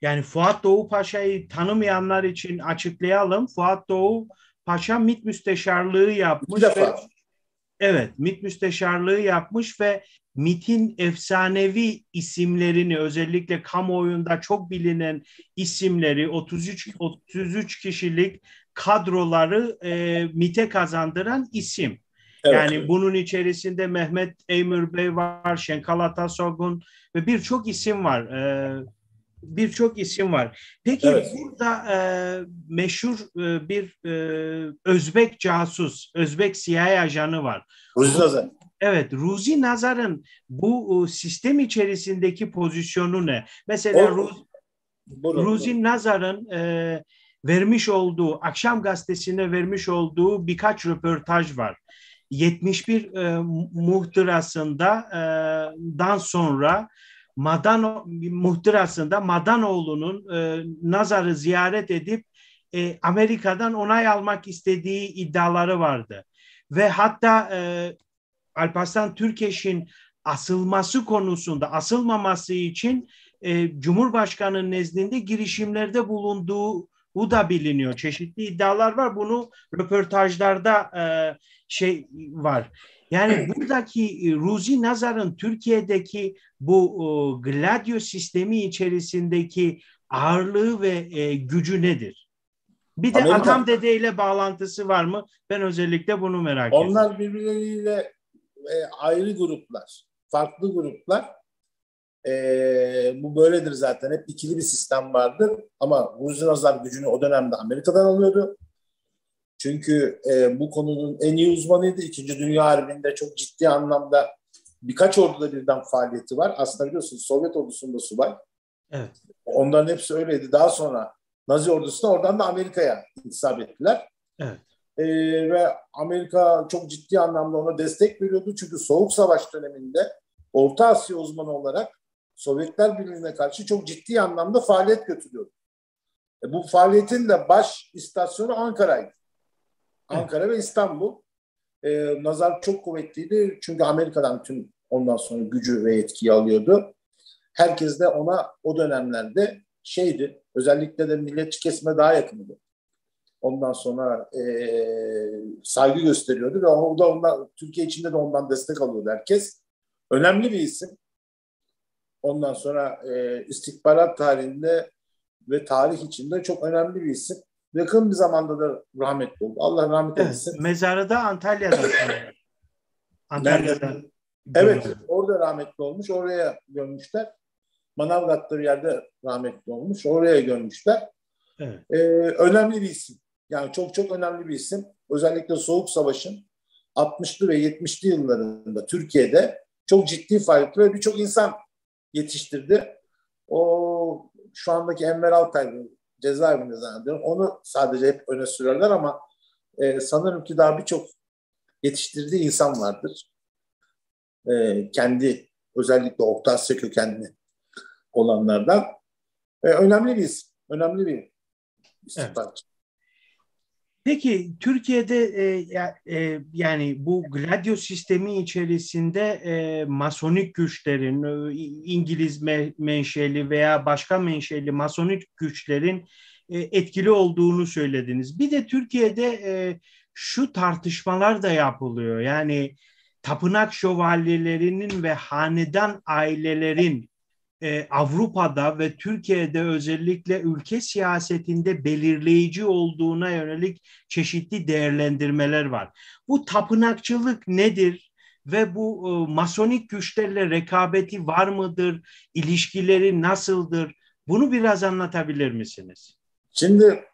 Yani Fuat Doğu Paşa'yı tanımayanlar için açıklayalım. Fuat Doğu Paşa MİT müsteşarlığı yapmış. Ve, evet, MİT müsteşarlığı yapmış ve MİT'in efsanevi isimlerini özellikle kamuoyunda çok bilinen isimleri 33 33 kişilik kadroları e, MİT'e kazandıran isim. Evet. Yani bunun içerisinde Mehmet Eymür Bey var, Şenkal Atasogun ve birçok isim var. Ee, birçok isim var. Peki evet. burada e, meşhur e, bir e, Özbek casus, Özbek CIA ajanı var. Ruzi Nazar. Evet, Ruzi Nazar'ın bu e, sistem içerisindeki pozisyonu ne? Mesela Ruz, Ruzi Nazar'ın e, vermiş olduğu, Akşam Gazetesi'ne vermiş olduğu birkaç röportaj var. 71 e, muhtırasında e, dan sonra Madan muhtırasında Madanoğlu'nun e, Nazar'ı ziyaret edip e, Amerika'dan onay almak istediği iddiaları vardı. Ve hatta e, Alparslan Türkeş'in asılması konusunda asılmaması için e, Cumhurbaşkanı nezdinde girişimlerde bulunduğu bu da biliniyor. Çeşitli iddialar var. Bunu röportajlarda e, şey var. Yani buradaki e, Ruzi Nazar'ın Türkiye'deki bu o, Gladio sistemi içerisindeki ağırlığı ve e, gücü nedir? Bir de Amerika, Atam Dede ile bağlantısı var mı? Ben özellikle bunu merak ediyorum. Onlar birbirleriyle e, ayrı gruplar, farklı gruplar. E, bu böyledir zaten. Hep ikili bir sistem vardır. Ama Ruzi Nazar gücünü o dönemde Amerika'dan alıyordu. Çünkü e, bu konunun en iyi uzmanıydı. İkinci Dünya Harbi'nde çok ciddi anlamda birkaç orduda birden faaliyeti var. Aslında biliyorsunuz Sovyet ordusunda subay. Evet. Onların hepsi öyleydi. Daha sonra Nazi ordusuna oradan da Amerika'ya intisap ettiler. Evet. Ee, ve Amerika çok ciddi anlamda ona destek veriyordu. Çünkü Soğuk Savaş döneminde Orta Asya uzmanı olarak Sovyetler Birliği'ne karşı çok ciddi anlamda faaliyet götürüyordu. E, bu faaliyetin de baş istasyonu Ankara'ydı. Ankara ve İstanbul. E, Nazar çok kuvvetliydi çünkü Amerika'dan tüm ondan sonra gücü ve etkiyi alıyordu. Herkes de ona o dönemlerde şeydi, özellikle de milletçi kesime daha yakındı. Ondan sonra e, saygı gösteriyordu ve o da ondan, Türkiye içinde de ondan destek alıyordu herkes. Önemli bir isim. Ondan sonra e, istihbarat tarihinde ve tarih içinde çok önemli bir isim yakın bir zamanda da rahmetli oldu. Allah rahmet eylesin. Evet, mezarı da Antalya'da. Antalya'da. Evet, orada rahmetli olmuş. Oraya gömmüşler. Manavgat'ta bir yerde rahmetli olmuş. Oraya gömmüşler. Evet. Ee, önemli bir isim. Yani çok çok önemli bir isim. Özellikle Soğuk Savaş'ın 60'lı ve 70'li yıllarında Türkiye'de çok ciddi faaliyet ve birçok insan yetiştirdi. O şu andaki Enver Altay cezaevinde zannediyorum. Onu sadece hep öne sürerler ama e, sanırım ki daha birçok yetiştirdiği insan vardır. E, kendi özellikle Orta kökenli olanlardan. E, önemli bir isim. Önemli bir istihbaratçı. Peki Türkiye'de e, e, yani bu Gladio sistemi içerisinde e, masonik güçlerin, e, İngiliz me, menşeli veya başka menşeli masonik güçlerin e, etkili olduğunu söylediniz. Bir de Türkiye'de e, şu tartışmalar da yapılıyor. Yani tapınak şövalyelerinin ve hanedan ailelerin e, Avrupa'da ve Türkiye'de özellikle ülke siyasetinde belirleyici olduğuna yönelik çeşitli değerlendirmeler var. Bu tapınakçılık nedir? Ve bu e, masonik güçlerle rekabeti var mıdır? İlişkileri nasıldır? Bunu biraz anlatabilir misiniz? Şimdi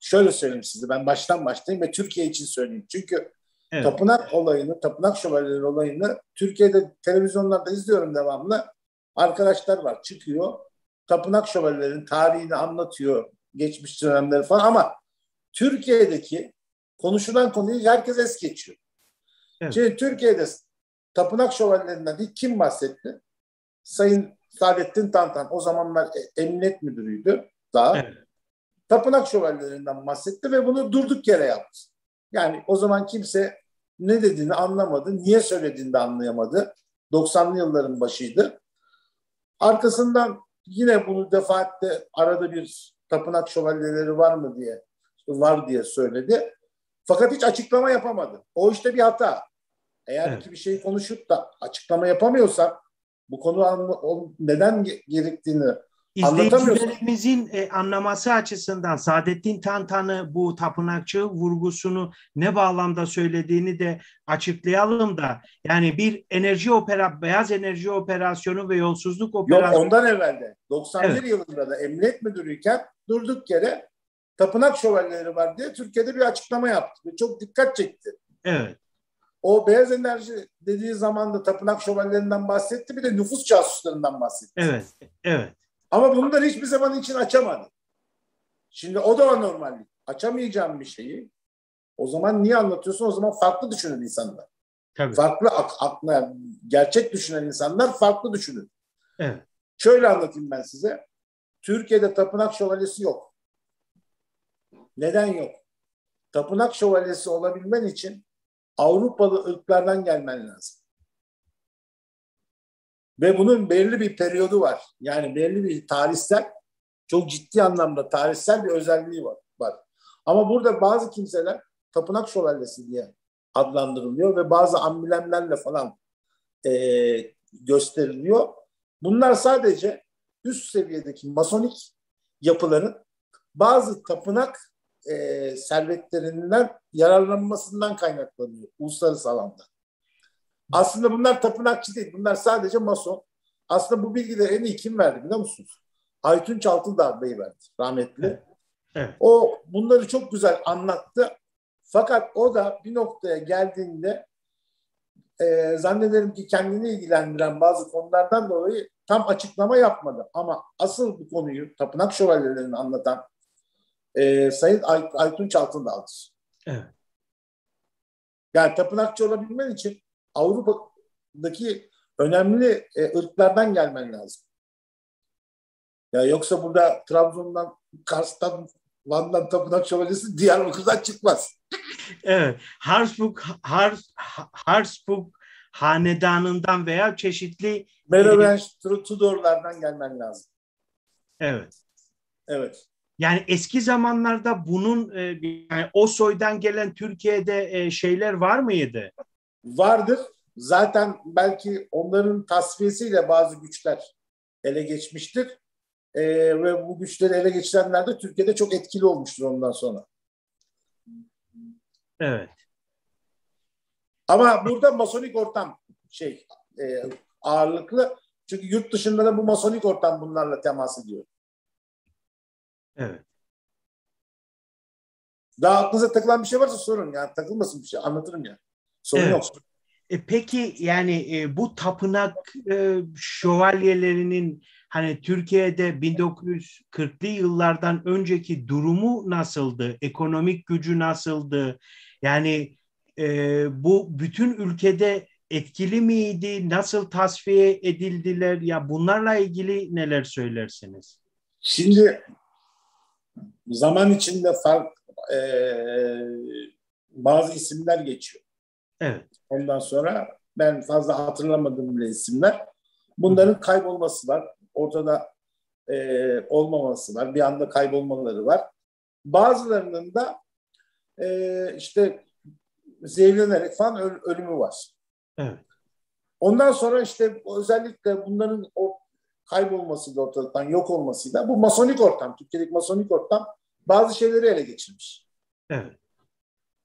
şöyle söyleyeyim size. Ben baştan başlayayım ve Türkiye için söyleyeyim. Çünkü evet. tapınak olayını, tapınak şövalyeleri olayını Türkiye'de televizyonlarda izliyorum devamlı arkadaşlar var. Çıkıyor. Tapınak şövalyelerinin tarihini anlatıyor. Geçmiş dönemleri falan ama Türkiye'deki konuşulan konuyu herkes es geçiyor. Evet. Şimdi Türkiye'de tapınak şövalyelerinden ilk kim bahsetti? Sayın Saadettin Tantan o zamanlar e, emniyet müdürüydü daha. Evet. Tapınak şövalyelerinden bahsetti ve bunu durduk yere yaptı. Yani o zaman kimse ne dediğini anlamadı, niye söylediğini de anlayamadı. 90'lı yılların başıydı. Arkasından yine bunu defaatle arada bir tapınak şövalyeleri var mı diye var diye söyledi. Fakat hiç açıklama yapamadı. O işte bir hata. Eğer evet. ki bir şey konuşup da açıklama yapamıyorsa bu konu neden gerektiğini İzleyicilerimizin e, anlaması açısından Saadettin Tantan'ı bu tapınakçı vurgusunu ne bağlamda söylediğini de açıklayalım da yani bir enerji opera beyaz enerji operasyonu ve yolsuzluk operasyonu. Yok ondan evvelde 91 evet. yılında da emniyet müdürüyken durduk yere tapınak şövalyeleri var diye Türkiye'de bir açıklama yaptı ve çok dikkat çekti. Evet. O beyaz enerji dediği zaman da tapınak şövalyelerinden bahsetti bir de nüfus casuslarından bahsetti. Evet, evet. Ama bunları hiçbir zaman için açamadı. Şimdi o da normallik. Açamayacağım bir şeyi o zaman niye anlatıyorsun? O zaman farklı düşünün insanlar. Tabii. Farklı ak gerçek düşünen insanlar farklı düşünür. Evet. Şöyle anlatayım ben size. Türkiye'de tapınak şövalyesi yok. Neden yok? Tapınak şövalyesi olabilmen için Avrupalı ırklardan gelmen lazım. Ve bunun belli bir periyodu var. Yani belli bir tarihsel, çok ciddi anlamda tarihsel bir özelliği var. var. Ama burada bazı kimseler tapınak şövalyesi diye adlandırılıyor ve bazı amblemlerle falan e, gösteriliyor. Bunlar sadece üst seviyedeki masonik yapıların bazı tapınak e, servetlerinden yararlanmasından kaynaklanıyor uluslararası alanda. Aslında bunlar tapınakçı değil. Bunlar sadece mason. Aslında bu bilgileri en iyi kim verdi biliyor musunuz? Aytunç Altındağ Bey verdi rahmetli. Evet. O bunları çok güzel anlattı. Fakat o da bir noktaya geldiğinde e, zannederim ki kendini ilgilendiren bazı konulardan dolayı tam açıklama yapmadı. Ama asıl bu konuyu tapınak şövalyelerini anlatan e, Sayın Ay, Aytunç Altındağ'dır. Evet. Yani tapınakçı olabilmen için Avrupa'daki önemli e, ırklardan gelmen lazım. Ya yoksa burada Trabzon'dan, Kars'tan, Van'dan tapınak şövalyesi Diyarbakır'dan çıkmaz. Evet. Harsburg, Hars, Harsburg hanedanından veya çeşitli Merovingi, Tudorlardan gelmen lazım. Evet. Evet. Yani eski zamanlarda bunun e, yani o soydan gelen Türkiye'de e, şeyler var mıydı? Vardır. Zaten belki onların tasfiyesiyle bazı güçler ele geçmiştir. E, ve bu güçleri ele geçirenler de Türkiye'de çok etkili olmuştur ondan sonra. Evet. Ama burada masonik ortam şey e, ağırlıklı. Çünkü yurt dışında da bu masonik ortam bunlarla temas ediyor. Evet. Daha aklınıza takılan bir şey varsa sorun. Yani takılmasın bir şey anlatırım ya. Sorun evet. yok. E, peki yani e, bu tapınak e, şövalyelerinin hani Türkiye'de 1940'lı yıllardan önceki durumu nasıldı? Ekonomik gücü nasıldı? Yani e, bu bütün ülkede etkili miydi? Nasıl tasfiye edildiler? Ya bunlarla ilgili neler söylersiniz? Şimdi zaman içinde fark e, bazı isimler geçiyor. Evet. Ondan sonra ben fazla hatırlamadım bile isimler. Bunların kaybolması var. Ortada e, olmaması var. Bir anda kaybolmaları var. Bazılarının da e, işte zehirlenerek falan ölümü var. Evet. Ondan sonra işte özellikle bunların o kaybolmasıyla ortadan yok olmasıyla bu masonik ortam, Türkiye'deki masonik ortam bazı şeyleri ele geçirmiş. Evet.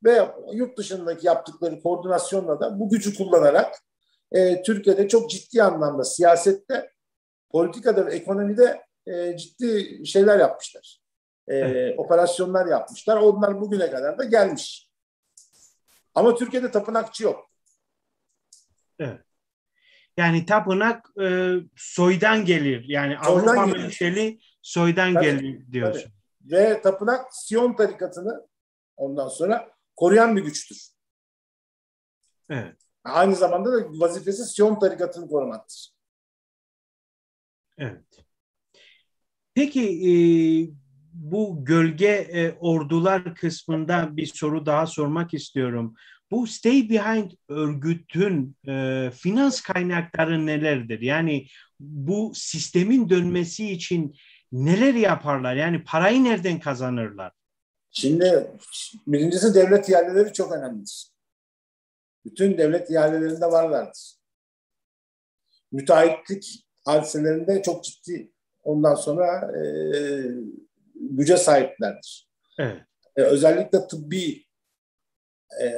Ve yurt dışındaki yaptıkları koordinasyonla da bu gücü kullanarak e, Türkiye'de çok ciddi anlamda siyasette, politikada ve ekonomide e, ciddi şeyler yapmışlar. E, evet. Operasyonlar yapmışlar. Onlar bugüne kadar da gelmiş. Ama Türkiye'de tapınakçı yok. Evet. Yani tapınak e, soydan gelir. Yani soydan Avrupa menşeli soydan tabii, gelir diyorsun. Tabii. Ve tapınak Siyon tarikatını ondan sonra koruyan bir güçtür. Evet. Aynı zamanda da vazifesi Siyon tarikatını korumaktır. Evet. Peki e, bu gölge e, ordular kısmında bir soru daha sormak istiyorum. Bu Stay Behind örgütün e, finans kaynakları nelerdir? Yani bu sistemin dönmesi için neler yaparlar? Yani parayı nereden kazanırlar? Şimdi birincisi devlet ihaleleri çok önemlidir. Bütün devlet ihalelerinde varlardır. Müteahhitlik hadiselerinde çok ciddi ondan sonra e, güce sahiplerdir. Evet. E, özellikle tıbbi e,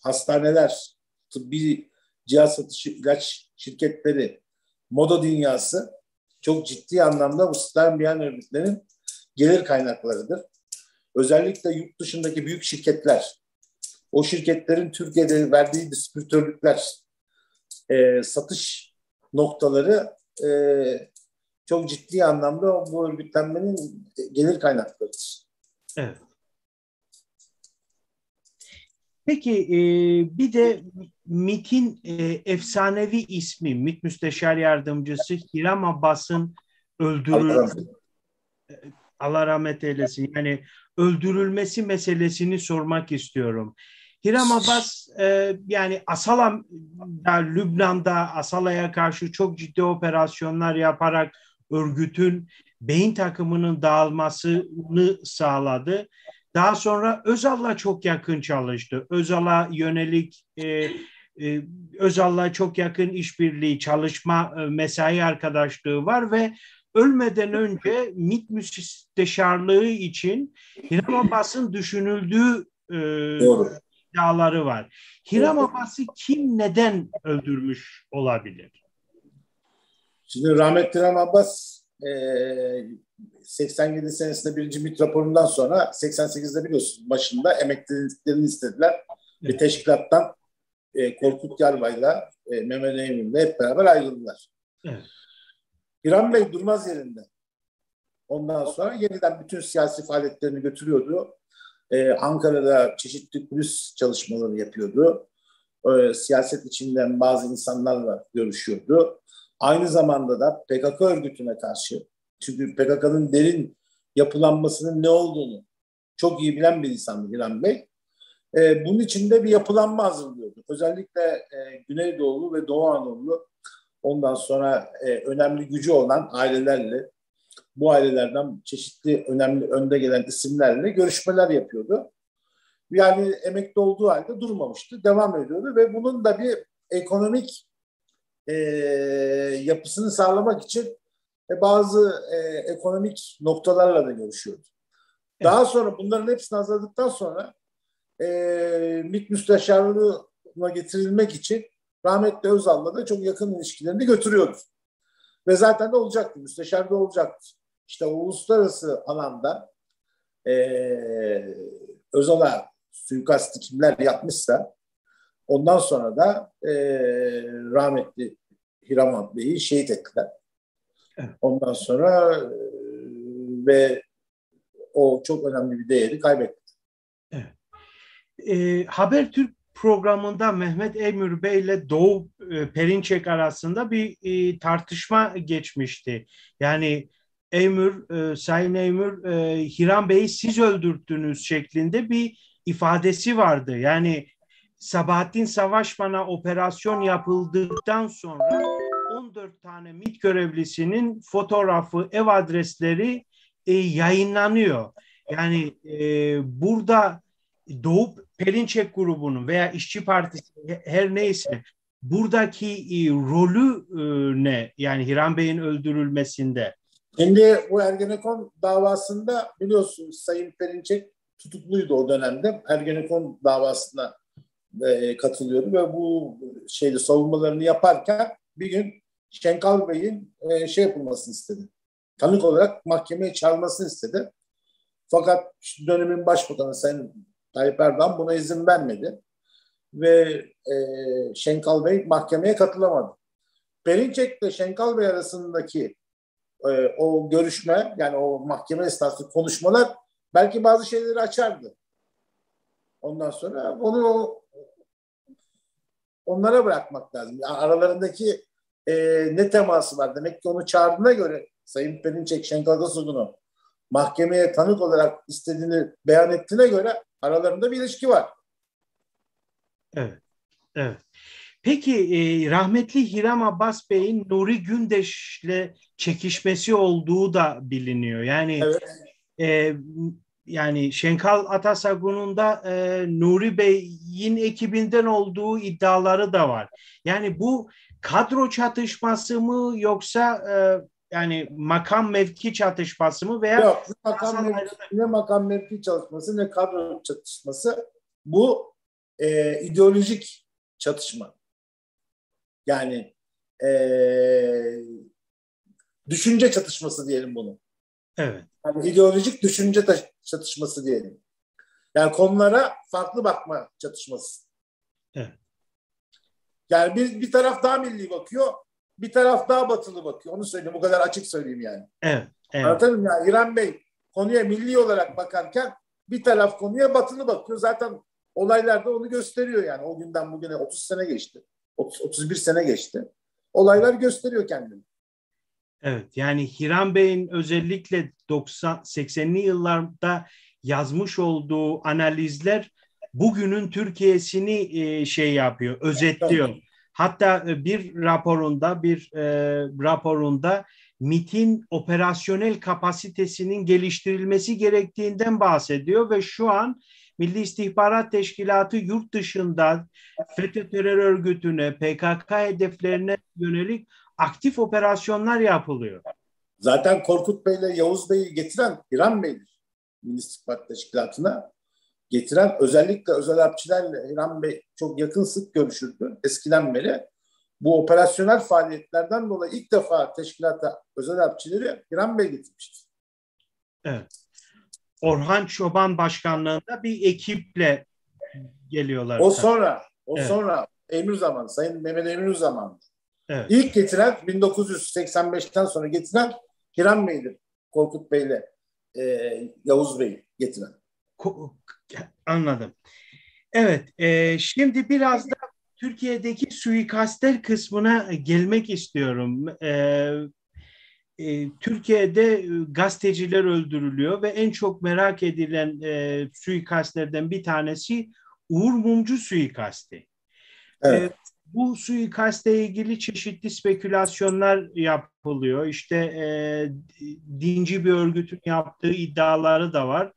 hastaneler, tıbbi cihaz satışı ilaç şirketleri, moda dünyası çok ciddi anlamda bu sistem örgütlerin gelir kaynaklarıdır. Özellikle yurt dışındaki büyük şirketler, o şirketlerin Türkiye'de verdiği distribütörlükler, e, satış noktaları e, çok ciddi anlamda bu örgütlenmenin gelir kaynaklarıdır. Evet. Peki e, bir de MIT'in e, efsanevi ismi, MIT Müsteşar Yardımcısı Hiram Abbas'ın öldürül Allah rahmet eylesin. Yani öldürülmesi meselesini sormak istiyorum. Hiram Abbas e, yani Asala Lübnan'da Asala'ya karşı çok ciddi operasyonlar yaparak örgütün beyin takımının dağılmasını sağladı. Daha sonra Özal'la çok yakın çalıştı. Özal'a yönelik e, e, Özal'la çok yakın işbirliği, çalışma, e, mesai arkadaşlığı var ve ölmeden önce MİT müsteşarlığı için Hiram Abbas'ın düşünüldüğü e, iddiaları var. Hiram Abbas'ı kim neden öldürmüş olabilir? Şimdi rahmetli Hiram Abbas e, 87 senesinde birinci MİT raporundan sonra 88'de biliyorsun başında emekliliklerini istediler. Evet. Bir teşkilattan e, Korkut Yarbay'la e, Mehmet Emin'le hep beraber ayrıldılar. Evet. İran Bey durmaz yerinde. Ondan sonra yeniden bütün siyasi faaliyetlerini götürüyordu. Ee, Ankara'da çeşitli kulis çalışmaları yapıyordu. Ee, siyaset içinden bazı insanlarla görüşüyordu. Aynı zamanda da PKK örgütüne karşı, çünkü PKK'nın derin yapılanmasının ne olduğunu çok iyi bilen bir insandı İlhan Bey. Ee, bunun içinde bir yapılanma hazırlıyordu. Özellikle e, Güneydoğulu ve Doğu Anadolu ondan sonra e, önemli gücü olan ailelerle bu ailelerden çeşitli önemli önde gelen isimlerle görüşmeler yapıyordu. Yani emekli olduğu halde durmamıştı, devam ediyordu ve bunun da bir ekonomik e, yapısını sağlamak için e, bazı e, ekonomik noktalarla da görüşüyordu. Evet. Daha sonra bunların hepsini hazırladıktan sonra e, MİT müsteşarlığına getirilmek için rahmetli Özal'la da çok yakın ilişkilerini götürüyordu. Ve zaten de olacaktı, müsteşar da olacaktı. İşte uluslararası alanda e, Özal'a suikastı kimler yapmışsa ondan sonra da e, rahmetli Hiram Bey'i şehit ettiler. Ondan sonra e, ve o çok önemli bir değeri kaybetti. Evet. E, Habertürk programında Mehmet Emür Bey ile Doğu e, Perinçek arasında bir e, tartışma geçmişti. Yani Emür, e, Sayın Emür, e, Hiram Bey'i siz öldürttünüz şeklinde bir ifadesi vardı. Yani Sabahattin Savaşman'a operasyon yapıldıktan sonra 14 tane MİT görevlisinin fotoğrafı, ev adresleri yayınlanıyor. Yani burada Doğu Perinçek grubunun veya İşçi Partisi her neyse buradaki e, rolü e, ne? Yani Hiram Bey'in öldürülmesinde. Şimdi bu Ergenekon davasında biliyorsunuz Sayın Perinçek tutukluydu o dönemde. Ergenekon davasına e, katılıyordu ve bu şeyde savunmalarını yaparken bir gün Şenkal Bey'in e, şey yapılmasını istedi. Tanık olarak mahkemeye çağrılmasını istedi. Fakat dönemin başbakanı Sayın Tayyip Erdoğan buna izin vermedi. Ve e, Şenkal Bey mahkemeye katılamadı. Perinçek ile Şenkal Bey arasındaki e, o görüşme yani o mahkeme esnasında konuşmalar belki bazı şeyleri açardı. Ondan sonra onu onlara bırakmak lazım. Aralarındaki e, ne teması var? Demek ki onu çağırdığına göre Sayın Perinçek Şenkal Gasugun'u mahkemeye tanık olarak istediğini beyan ettiğine göre aralarında bir ilişki var. Evet. Evet. Peki e, rahmetli Hiram Abbas Bey'in Nuri Gündeş'le çekişmesi olduğu da biliniyor. Yani evet. e, yani Şenkal Atasagun'un da e, Nuri Bey'in ekibinden olduğu iddiaları da var. Yani bu kadro çatışması mı yoksa e, yani makam mevki çatışması mı veya Yok, makam mevki, ne makam mevki çalışması ne kadro çatışması bu e, ideolojik çatışma. Yani e, düşünce çatışması diyelim bunu. Evet. Yani ideolojik düşünce çatışması diyelim. Yani konulara farklı bakma çatışması. Evet. Yani bir, bir taraf daha milli bakıyor, bir taraf daha batılı bakıyor. Onu söyleyeyim, bu kadar açık söyleyeyim yani. Evet. evet. Anladın mı? Yani İran Bey konuya milli olarak bakarken bir taraf konuya batılı bakıyor. Zaten olaylar da onu gösteriyor yani. O günden bugüne 30 sene geçti. 30, 31 sene geçti. Olaylar gösteriyor kendini. Evet yani Hiram Bey'in özellikle 90 80'li yıllarda yazmış olduğu analizler bugünün Türkiye'sini e, şey yapıyor, özetliyor. Hatta e, bir raporunda bir e, raporunda MIT'in operasyonel kapasitesinin geliştirilmesi gerektiğinden bahsediyor ve şu an Milli İstihbarat Teşkilatı yurt dışında FETÖ terör örgütüne, PKK hedeflerine yönelik aktif operasyonlar yapılıyor. Zaten Korkut Bey ile Yavuz Bey'i getiren İran Bey'dir. Milli İstihbarat Teşkilatı'na getiren özellikle özel harpçilerle İran Bey çok yakın sık görüşürdü eskiden beri. Bu operasyonel faaliyetlerden dolayı ilk defa teşkilata özel harpçileri İran Bey getirmiştir. Evet. Orhan Çoban başkanlığında bir ekiple geliyorlar. O sonra, o evet. sonra Emir zaman, Sayın Mehmet Emir zaman. Evet. İlk getiren 1985'ten sonra getiren Hiram Bey'dir. Korkut Bey'le e, Yavuz Bey getiren. Anladım. Evet, e, şimdi biraz da Türkiye'deki suikastler kısmına gelmek istiyorum. E, e, Türkiye'de gazeteciler öldürülüyor ve en çok merak edilen e, suikastlerden bir tanesi Uğur Mumcu suikasti. Evet. E, bu suikaste ilgili çeşitli spekülasyonlar yapılıyor. İşte e, dinci bir örgütün yaptığı iddiaları da var.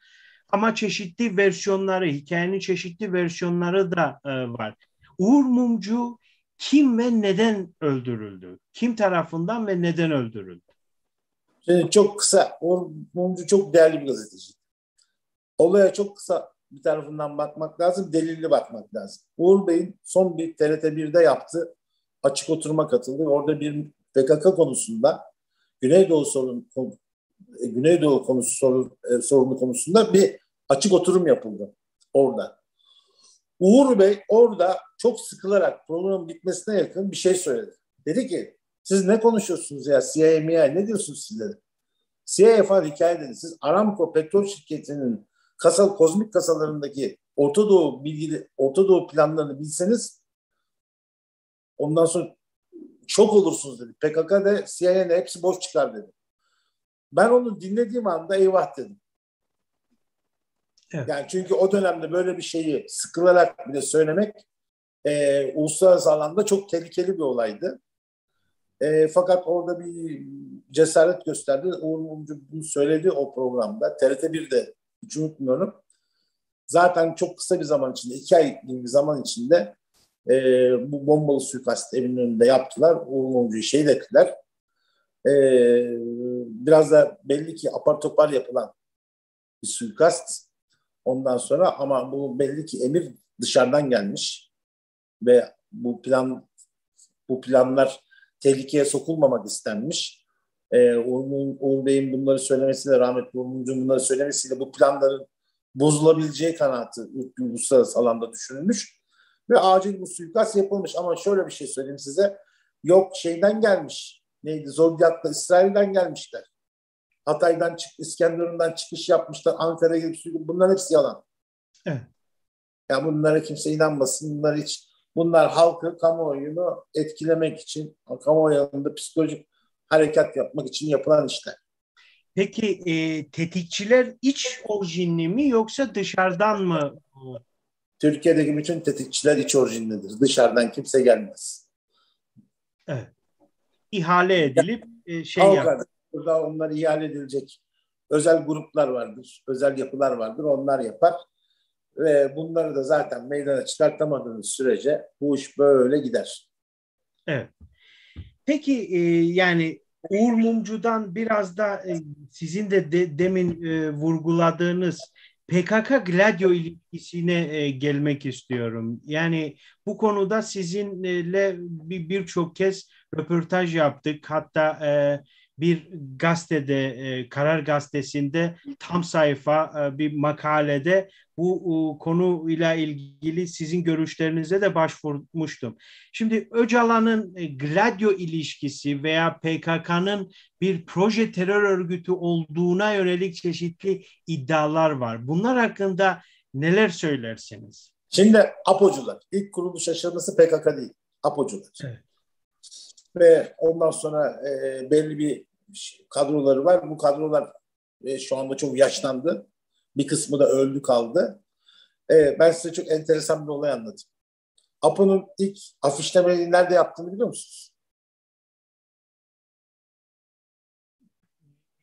Ama çeşitli versiyonları, hikayenin çeşitli versiyonları da e, var. Uğur Mumcu kim ve neden öldürüldü? Kim tarafından ve neden öldürüldü? Şimdi çok kısa, Uğur Mumcu çok değerli bir gazeteci. Olaya çok kısa bir tarafından bakmak lazım, delilli bakmak lazım. Uğur Bey'in son bir TRT1'de yaptığı açık oturuma katıldı. Orada bir PKK konusunda Güneydoğu sorun e, Güneydoğu konusu sorun, e, sorunu konusunda bir açık oturum yapıldı orada. Uğur Bey orada çok sıkılarak programın bitmesine yakın bir şey söyledi. Dedi ki siz ne konuşuyorsunuz ya CIA, MIA ne diyorsunuz siz dedi. CIA falan hikaye dedi. Siz Aramco petrol şirketinin kasal, kozmik kasalarındaki Orta Doğu bilgili, Orta Doğu planlarını bilseniz ondan sonra çok olursunuz dedi. PKK da CIA'nin hepsi boş çıkar dedi. Ben onu dinlediğim anda eyvah dedim. Evet. Yani çünkü o dönemde böyle bir şeyi sıkılarak bile söylemek e, uluslararası alanda çok tehlikeli bir olaydı. E, fakat orada bir cesaret gösterdi. Uğur Mumcu bunu söyledi o programda. TRT 1'de hiç unutmuyorum. Zaten çok kısa bir zaman içinde, iki ay gibi bir zaman içinde e, bu bombalı suikast evinin önünde yaptılar. Uğur Mumcu'yu şehit ettiler. E, biraz da belli ki apar topar yapılan bir suikast. Ondan sonra ama bu belli ki emir dışarıdan gelmiş ve bu plan bu planlar tehlikeye sokulmamak istenmiş. Ee, Uğur, Bey'in bunları söylemesiyle, rahmetli Uğur bunları söylemesiyle bu planların bozulabileceği kanaati uluslararası alanda düşünülmüş ve acil bu suikast yapılmış. Ama şöyle bir şey söyleyeyim size. Yok şeyden gelmiş. Neydi? Zodyak'ta İsrail'den gelmişler. Hatay'dan çık, İskenderun'dan çıkış yapmışlar. Ankara'ya gelip bunların hepsi yalan. Evet. Ya bunlara kimse inanmasın. Bunlar hiç bunlar halkı, kamuoyunu etkilemek için, kamuoyunda psikolojik harekat yapmak için yapılan işler. Peki e, tetikçiler iç orijinli mi yoksa dışarıdan mı? Türkiye'deki bütün tetikçiler iç orijinlidir. Dışarıdan kimse gelmez. Evet. İhale edilip e, şey yap. Burada onlar ihale edilecek özel gruplar vardır, özel yapılar vardır. Onlar yapar. Ve bunları da zaten meydana çıkartamadığınız sürece bu iş böyle gider. Evet. Peki e, yani Uğur Mumcu'dan biraz da e, sizin de, de demin e, vurguladığınız PKK Gladio ilişkisine e, gelmek istiyorum. Yani bu konuda sizinle birçok bir kez röportaj yaptık. Hatta e, bir gazetede, e, Karar Gazetesi'nde tam sayfa e, bir makalede bu e, konuyla ilgili sizin görüşlerinize de başvurmuştum. Şimdi Öcalan'ın e, Gladio ilişkisi veya PKK'nın bir proje terör örgütü olduğuna yönelik çeşitli iddialar var. Bunlar hakkında neler söylersiniz? Şimdi APO'cular, ilk kuruluş aşaması PKK değil, APO'cular. Evet. Ve ondan sonra e, belli bir kadroları var. Bu kadrolar e, şu anda çok yaşlandı. Bir kısmı da öldü kaldı. E, ben size çok enteresan bir olay anlatayım. Apo'nun ilk afişlemeyi nerede yaptığını biliyor musunuz?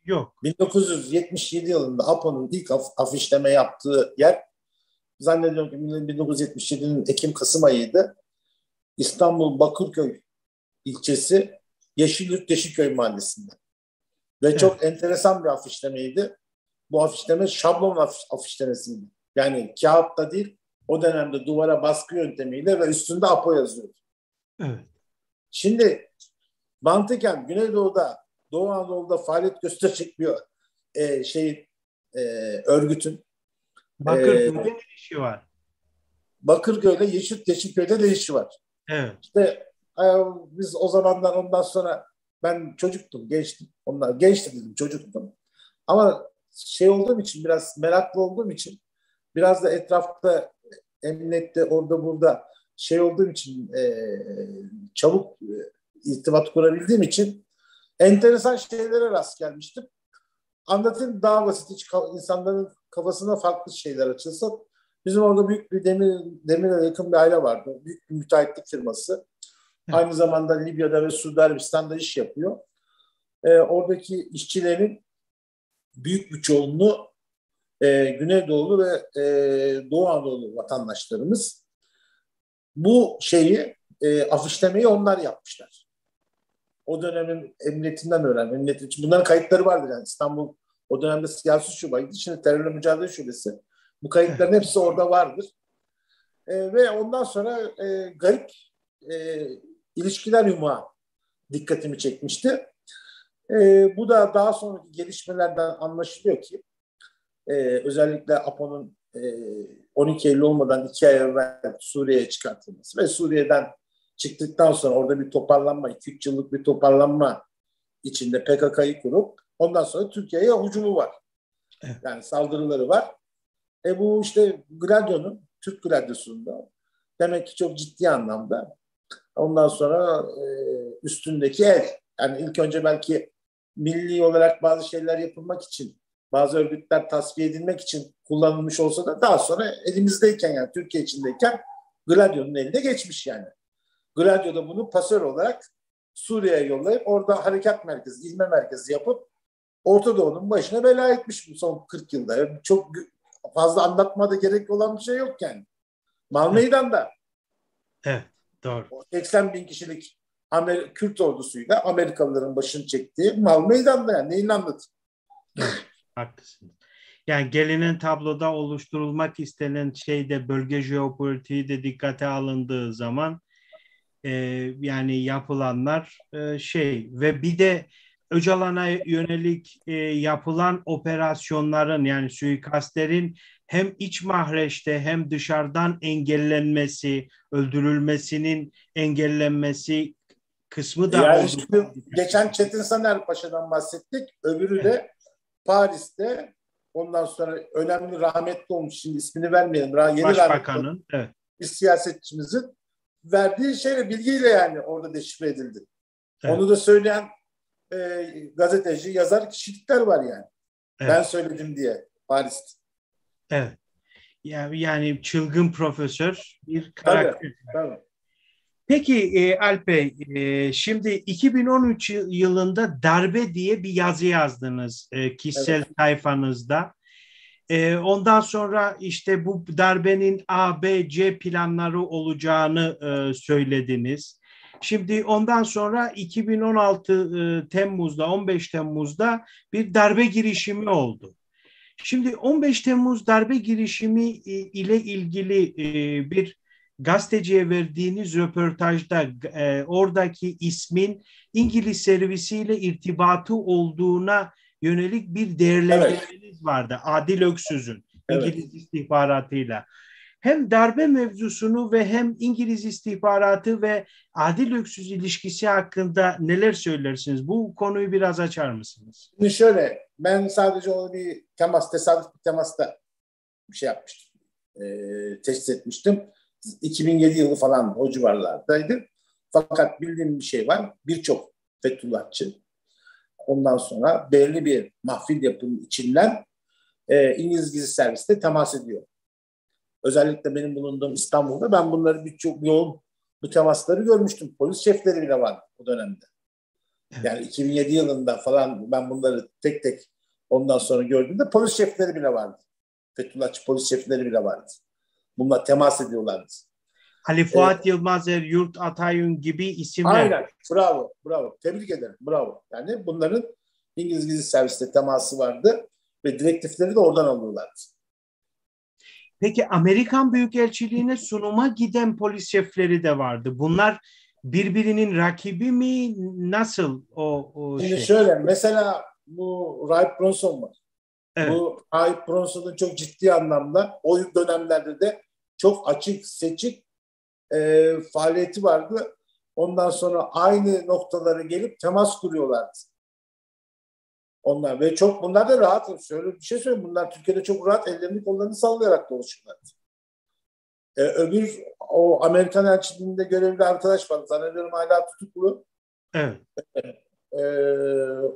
Yok. 1977 yılında Apo'nun ilk af- afişleme yaptığı yer zannediyorum ki 1977'nin Ekim-Kasım ayıydı. İstanbul Bakırköy ilçesi Yeşilyurt Yeşilköy mahallesinde. Ve evet. çok enteresan bir afişlemeydi. Bu afişleme şablon afiş, afişlemesiydi. Yani kağıtta değil, o dönemde duvara baskı yöntemiyle ve üstünde APO yazıyordu. Evet. Şimdi mantıken Güneydoğu'da, Doğu Anadolu'da faaliyet gösterecek bir e, şey e, örgütün Bakırköy'de e, işi var. Bakırköy'de Yeşil Yeşilköy'de de işi var. Evet. İşte e, biz o zamandan ondan sonra ben çocuktum, gençtim. Onlar genç dedim, çocuktum. Ama şey olduğum için biraz meraklı olduğum için biraz da etrafta emniyette orada burada şey olduğum için e, çabuk e, irtibat kurabildiğim için enteresan şeylere rast gelmiştim. Anlatayım daha basit hiç insanların kafasına farklı şeyler açılsa. Bizim orada büyük bir demir, demire yakın bir aile vardı. Büyük bir müteahhitlik firması. Aynı zamanda Libya'da ve Suudi Arabistan'da iş yapıyor. E, oradaki işçilerin büyük bir çoğunluğu e, Güneydoğulu ve e, Doğu Anadolu vatandaşlarımız. Bu şeyi e, afişlemeyi onlar yapmışlar. O dönemin emniyetinden öğren. Emniyet için. Bunların kayıtları vardır yani İstanbul o dönemde siyasi şubaydı. Şimdi terörle mücadele şubesi. Bu kayıtların hepsi orada vardır. E, ve ondan sonra e, garip e, ilişkiler yumağı dikkatimi çekmişti. E, bu da daha sonraki gelişmelerden anlaşılıyor ki e, özellikle APO'nun e, 12 Eylül olmadan iki ay evvel Suriye'ye çıkartılması ve Suriye'den çıktıktan sonra orada bir toparlanma, 2-3 yıllık bir toparlanma içinde PKK'yı kurup ondan sonra Türkiye'ye hücumu var. Yani saldırıları var. E bu işte Gladio'nun, Türk Gladiosu'nda demek ki çok ciddi anlamda Ondan sonra e, üstündeki el. Yani ilk önce belki milli olarak bazı şeyler yapılmak için, bazı örgütler tasfiye edilmek için kullanılmış olsa da daha sonra elimizdeyken yani Türkiye içindeyken Gladio'nun eline geçmiş yani. Gladio da bunu pasör olarak Suriye'ye yollayıp orada harekat merkezi, ilme merkezi yapıp Orta Doğu'nun başına bela etmiş bu son 40 yılda. Yani çok fazla anlatmada gerek olan bir şey yok yani. Mal Meydan'da. Evet. Doğru. 80 bin kişilik Amer Kürt ordusuyla Amerikalıların başını çektiği mal meydanda yani neyini anlatayım? Haklısın. Yani gelinen tabloda oluşturulmak istenen şeyde bölge jeopolitiği de dikkate alındığı zaman e, yani yapılanlar e, şey ve bir de Öcalan'a yönelik e, yapılan operasyonların yani suikastlerin hem iç mahreçte hem dışarıdan engellenmesi, öldürülmesinin engellenmesi kısmı da yani şimdi geçen Çetin Saner Paşa'dan bahsettik. Öbürü de Paris'te ondan sonra önemli rahmetli olmuş şimdi ismini vermeyelim. Yeni Başbakanın evet. bir siyasetçimizin verdiği şeyle bilgiyle yani orada deşifre edildi. Evet. Onu da söyleyen e, gazeteci, yazar kişilikler var yani. Evet. Ben söyledim diye Paris'te. Evet. Yani, yani çılgın profesör bir karakter. Tabii, tabii. Peki e, Alp Bey, e, şimdi 2013 yılında darbe diye bir yazı yazdınız e, kişisel evet. sayfanızda. E, ondan sonra işte bu darbenin A, B, C planları olacağını e, söylediniz. Şimdi ondan sonra 2016 e, Temmuz'da, 15 Temmuz'da bir darbe girişimi oldu. Şimdi 15 Temmuz darbe girişimi e, ile ilgili e, bir gazeteciye verdiğiniz röportajda e, oradaki ismin İngiliz servisiyle irtibatı olduğuna yönelik bir değerlendirmeniz evet. vardı. Adil Öksüz'ün evet. İngiliz istihbaratıyla. Hem darbe mevzusunu ve hem İngiliz istihbaratı ve Adil Öksüz ilişkisi hakkında neler söylersiniz? Bu konuyu biraz açar mısınız? Şimdi şöyle, ben sadece onu bir temas, tesadüf bir temasta bir şey yapmıştım. E, teşhis etmiştim. 2007 yılı falan o civarlardaydı. Fakat bildiğim bir şey var. Birçok Fethullahçı ondan sonra belli bir mahfil yapının içinden e, İngiliz gizli serviste temas ediyor. Özellikle benim bulunduğum İstanbul'da ben bunları birçok yoğun bu temasları görmüştüm. Polis şefleri bile var o dönemde. Yani 2007 yılında falan ben bunları tek tek ondan sonra gördüğümde polis şefleri bile vardı. Fethullahçı polis şefleri bile vardı. Bununla temas ediyorlardı. Ali Fuat evet. Yılmazer, Yurt Atayun gibi isimler. Aynen. Bravo. Bravo. Tebrik ederim. Bravo. Yani bunların İngiliz gizli serviste teması vardı ve direktifleri de oradan alıyorlardı. Peki Amerikan Büyükelçiliğine sunuma giden polis şefleri de vardı. Bunlar birbirinin rakibi mi? Nasıl o, o Şimdi şey? şöyle mesela bu Ray Bronson var. Evet. Bu Ray Bronson'un çok ciddi anlamda o dönemlerde de çok açık, seçik e, faaliyeti vardı. Ondan sonra aynı noktalara gelip temas kuruyorlardı. Onlar ve çok bunlar da rahat. Şöyle bir şey söyleyeyim. Bunlar Türkiye'de çok rahat ellerini kollarını sallayarak dolaşıyorlardı. Ee, öbür o Amerikan elçiliğinde görevli arkadaş var. Zannediyorum hala tutuklu. Evet. Ee,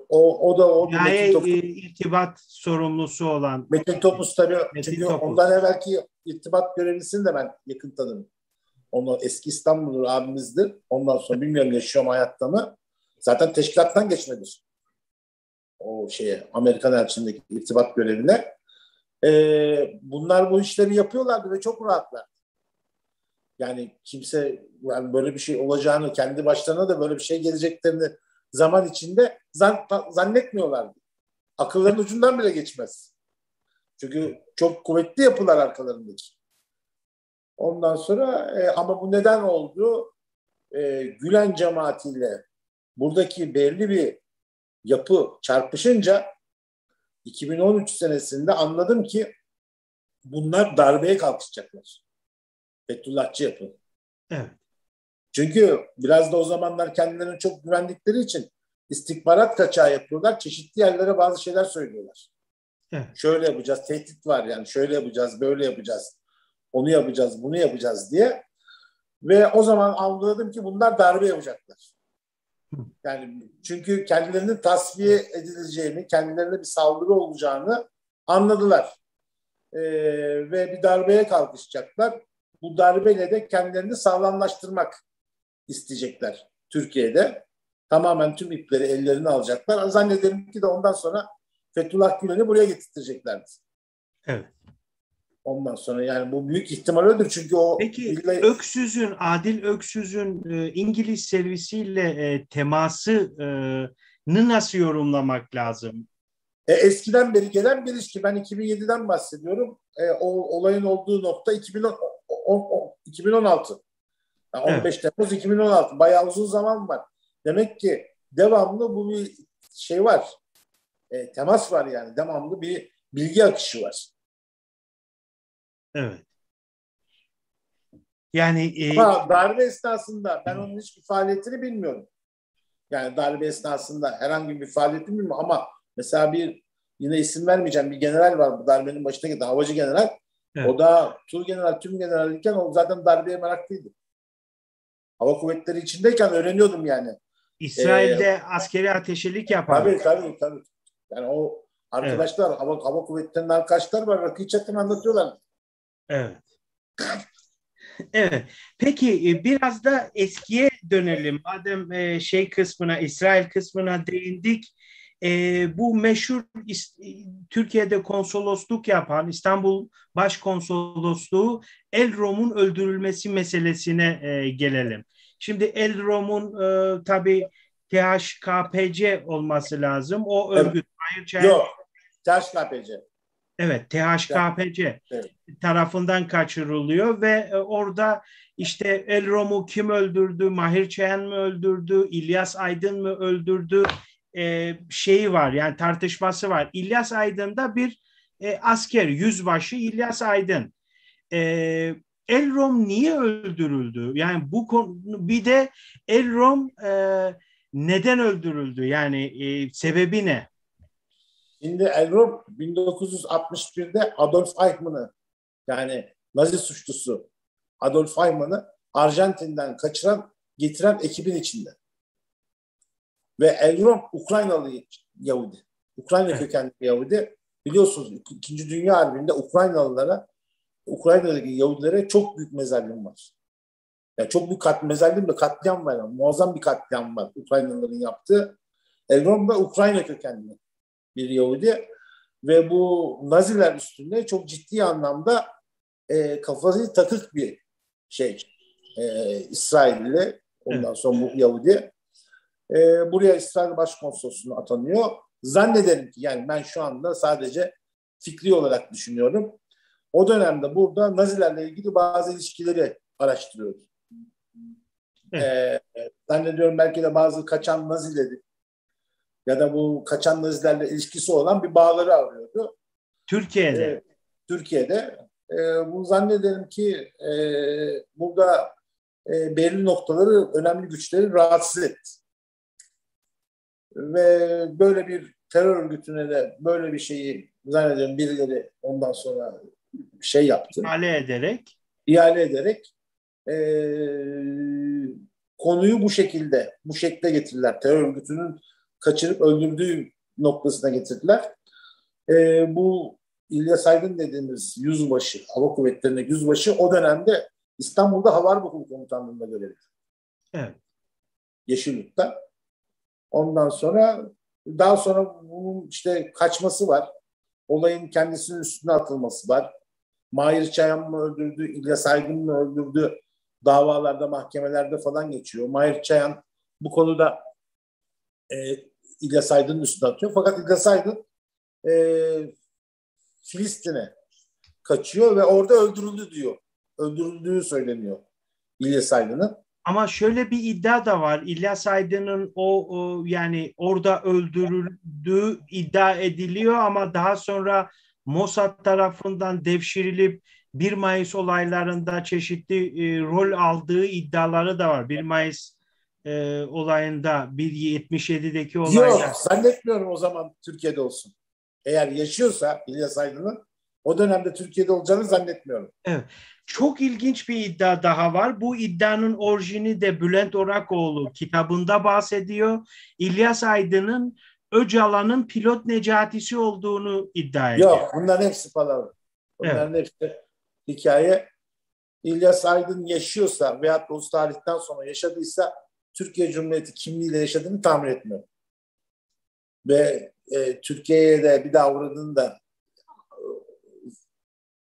o, o da o yani Metin irtibat sorumlusu olan Metin Topuz tabii Metin çünkü Topuz. ondan evvelki irtibat görevlisini de ben yakın tanırım. Onu eski İstanbul'dur abimizdir. Ondan sonra bilmiyorum yaşıyor mu hayatta mı. Zaten teşkilattan geçmedir. O şeye Amerikan elçindeki irtibat görevine. Ee, bunlar bu işleri yapıyorlardı ve çok rahatlar. Yani kimse yani böyle bir şey olacağını, kendi başlarına da böyle bir şey geleceklerini zaman içinde zan, zannetmiyorlardı. Akılların ucundan bile geçmez. Çünkü çok kuvvetli yapılar arkalarındaki. Ondan sonra e, ama bu neden oldu? E, Gülen cemaatiyle buradaki belli bir yapı çarpışınca 2013 senesinde anladım ki bunlar darbeye kalkışacaklar. Fethullahçı yapı. Evet. Çünkü biraz da o zamanlar kendilerini çok güvendikleri için istihbarat kaçağı yapıyorlar. Çeşitli yerlere bazı şeyler söylüyorlar. Evet. Şöyle yapacağız, tehdit var yani şöyle yapacağız, böyle yapacağız onu yapacağız, bunu yapacağız diye. Ve o zaman anladım ki bunlar darbe yapacaklar. Yani çünkü kendilerinin tasfiye edileceğini, kendilerine bir saldırı olacağını anladılar. Ee, ve bir darbeye kalkışacaklar. Bu darbeyle de kendilerini sağlamlaştırmak isteyecekler Türkiye'de. Tamamen tüm ipleri ellerine alacaklar. Zannederim ki de ondan sonra Fethullah Gülen'i buraya getirteceklerdi. Evet. Ondan sonra yani bu büyük ihtimal öyledir çünkü o... Peki illa... Öksüz'ün, Adil Öksüz'ün e, İngiliz servisiyle e, teması e, nasıl yorumlamak lazım? E, eskiden beri gelen bir ilişki. Ben 2007'den bahsediyorum. E, o olayın olduğu nokta 2010, o, o, 2016. Yani 15 evet. Temmuz 2016. Bayağı uzun zaman var. Demek ki devamlı bu bir şey var. E, temas var yani. Devamlı bir bilgi akışı var. Evet. Yani e, Ama darbe esnasında ben onun hiçbir faaliyetini bilmiyorum. Yani darbe esnasında herhangi bir faaliyetim mi ama mesela bir yine isim vermeyeceğim bir general var bu darbenin başına giden havacı general. Evet. O da tur general, tüm generalken o zaten darbeye meraklıydı. Hava kuvvetleri içindeyken öğreniyordum yani. İsrail'de ee, askeri ateşelik yapar. Tabii tabii tabii. Yani o arkadaşlar evet. hava, hava kuvvetlerinin arkadaşlar var. Rakı içerken anlatıyorlar. Evet. Evet. Peki e, biraz da eskiye dönelim. Madem e, şey kısmına, İsrail kısmına değindik. E, bu meşhur Türkiye'de konsolosluk yapan İstanbul Başkonsolosluğu Elrom'un öldürülmesi meselesine gelelim. Şimdi Elrom'un e, tabii THKPC olması lazım. O örgüt. Hayır, Yok. THKPC. Evet, THKPC evet. tarafından kaçırılıyor ve e, orada işte Elrom'u kim öldürdü, Mahir Çayan mı öldürdü, İlyas Aydın mı öldürdü e, şeyi var yani tartışması var. İlyas Aydın da bir e, asker, yüzbaşı İlyas Aydın. E, Elrom niye öldürüldü? Yani bu konu bir de Elrom e, neden öldürüldü? Yani e, sebebi ne? Şimdi Elrom 1961'de Adolf Eichmann'ı yani Nazi suçlusu Adolf Eichmann'ı Arjantin'den kaçıran getiren ekibin içinde. Ve Elrom Ukraynalı Yahudi. Ukrayna kökenli Yahudi. Biliyorsunuz İkinci Dünya Harbi'nde Ukraynalılara Ukrayna'daki Yahudilere çok büyük mezarlığım var. Yani çok büyük kat, mezarlığım da katliam var. Yani. Muazzam bir katliam var Ukraynalıların yaptığı. Elrom da Ukrayna kökenli bir Yahudi ve bu Naziler üstünde çok ciddi anlamda e, kafası takık bir şey. E, İsrailli ondan sonra bu Yahudi. E, buraya İsrail Başkonsolosluğu'na atanıyor. Zannederim ki yani ben şu anda sadece fikri olarak düşünüyorum. O dönemde burada Nazilerle ilgili bazı ilişkileri araştırıyoruz. Evet. Ee, zannediyorum belki de bazı kaçan Nazileri ya da bu kaçan Nazilerle ilişkisi olan bir bağları arıyordu. Türkiye'de. Ee, Türkiye'de. Ee, bu zannederim ki e, burada e, belli noktaları, önemli güçleri rahatsız etti. Ve böyle bir terör örgütüne de böyle bir şeyi zannediyorum birileri ondan sonra şey yaptı. İhale ederek. İhale ederek e, konuyu bu şekilde, bu şekilde getirdiler. Terör örgütünün kaçırıp öldürdüğü noktasına getirdiler. E, bu İlyas Aydın dediğimiz yüzbaşı, hava kuvvetlerinde yüzbaşı o dönemde İstanbul'da Hava Harp Komutanlığı'nda görevli. Evet. Yeşilyurt'ta. Ondan sonra daha sonra bunun işte kaçması var. Olayın kendisinin üstüne atılması var. Mahir Çayan mı öldürdü, İlyas Aydın mı öldürdü davalarda, mahkemelerde falan geçiyor. Mahir Çayan bu konuda e, İlyas Aydın'ın üstüne atıyor. Fakat İlyas Aydın e, Filistin'e kaçıyor ve orada öldürüldü diyor. Öldürüldüğü söyleniyor İlyas Aydın'ın. Ama şöyle bir iddia da var. İlyas Aydın'ın o, o yani orada öldürüldüğü iddia ediliyor ama daha sonra Mossad tarafından devşirilip 1 Mayıs olaylarında çeşitli e, rol aldığı iddiaları da var. 1 Mayıs e, olayında 1.77'deki olayda. Yok zannetmiyorum o zaman Türkiye'de olsun. Eğer yaşıyorsa İlyas Aydın'ın o dönemde Türkiye'de olacağını zannetmiyorum. Evet. Çok ilginç bir iddia daha var. Bu iddianın orijini de Bülent Orakoğlu kitabında bahsediyor. İlyas Aydın'ın Öcalan'ın pilot Necati'si olduğunu iddia ediyor. Yok bunların hepsi palavra. Bunların evet. hepsi hikaye. İlyas Aydın yaşıyorsa veyahut da o tarihten sonra yaşadıysa Türkiye Cumhuriyeti kimliğiyle yaşadığını tahmin etmiyorum. Ve e, Türkiye'ye de bir daha uğradığını da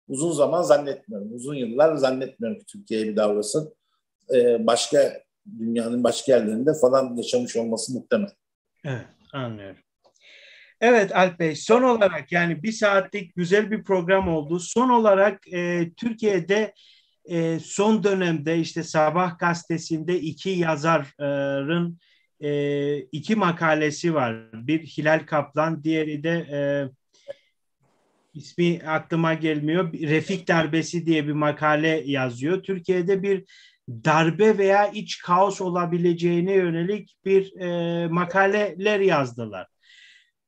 uzun zaman zannetmiyorum. Uzun yıllar zannetmiyorum ki Türkiye'ye bir daha uğrasın. E, başka dünyanın başka yerlerinde falan yaşamış olması muhtemel. Evet. Anlıyorum. Evet Alp Bey son olarak yani bir saatlik güzel bir program oldu. Son olarak e, Türkiye'de e, son dönemde işte Sabah gazetesinde iki yazarın e, iki makalesi var. Bir Hilal Kaplan, diğeri de e, ismi aklıma gelmiyor. Refik Darbesi diye bir makale yazıyor. Türkiye'de bir darbe veya iç kaos olabileceğine yönelik bir e, makaleler yazdılar.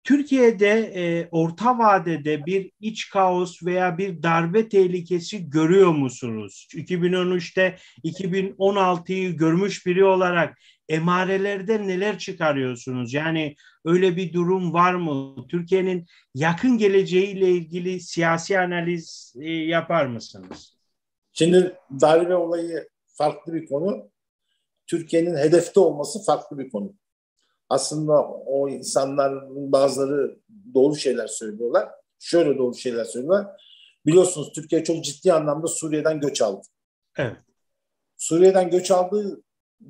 Türkiye'de e, orta vadede bir iç kaos veya bir darbe tehlikesi görüyor musunuz? 2013'te 2016'yı görmüş biri olarak emarelerde neler çıkarıyorsunuz? Yani öyle bir durum var mı? Türkiye'nin yakın geleceğiyle ilgili siyasi analiz e, yapar mısınız? Şimdi darbe olayı farklı bir konu. Türkiye'nin hedefte olması farklı bir konu. Aslında o insanların bazıları doğru şeyler söylüyorlar. Şöyle doğru şeyler söylüyorlar. Biliyorsunuz Türkiye çok ciddi anlamda Suriye'den göç aldı. Evet. Suriye'den göç aldığı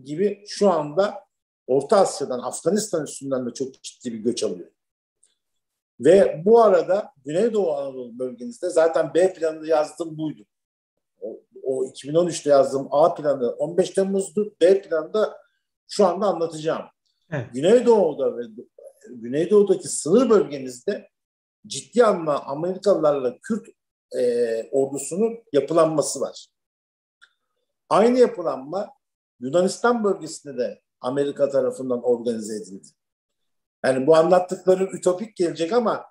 gibi şu anda Orta Asya'dan, Afganistan üstünden de çok ciddi bir göç alıyor. Ve bu arada Güneydoğu Anadolu bölgemizde zaten B planını yazdım buydu. O, o 2013'te yazdığım A planı 15 Temmuz'du. B planı da şu anda anlatacağım. Evet. Güneydoğu'da ve Güneydoğu'daki sınır bölgemizde ciddi anlamda Amerikalılarla Kürt e, ordusunun yapılanması var. Aynı yapılanma Yunanistan bölgesinde de Amerika tarafından organize edildi. Yani bu anlattıkları ütopik gelecek ama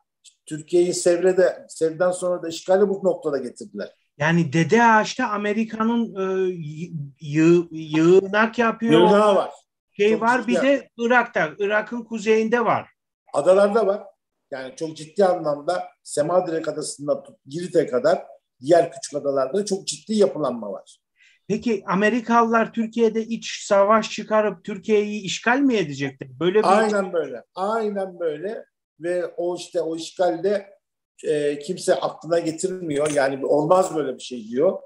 Türkiye'yi Sevre'de, Sev'den sonra da işgali bu noktada getirdiler. Yani Dede Ağaç'ta Amerika'nın e, yığ, yığınak yapıyor. Yığınağı var. Şey çok var bir de Irak'ta, Irak'ın kuzeyinde var. Adalarda var. Yani çok ciddi anlamda Semadirek Adası'ndan Girit'e kadar diğer küçük adalarda çok ciddi yapılanma var. Peki Amerikalılar Türkiye'de iç savaş çıkarıp Türkiye'yi işgal mi edecekler? Böyle bir Aynen böyle. Aynen böyle ve o işte o işgalde e, kimse aklına getirmiyor. Yani olmaz böyle bir şey diyor.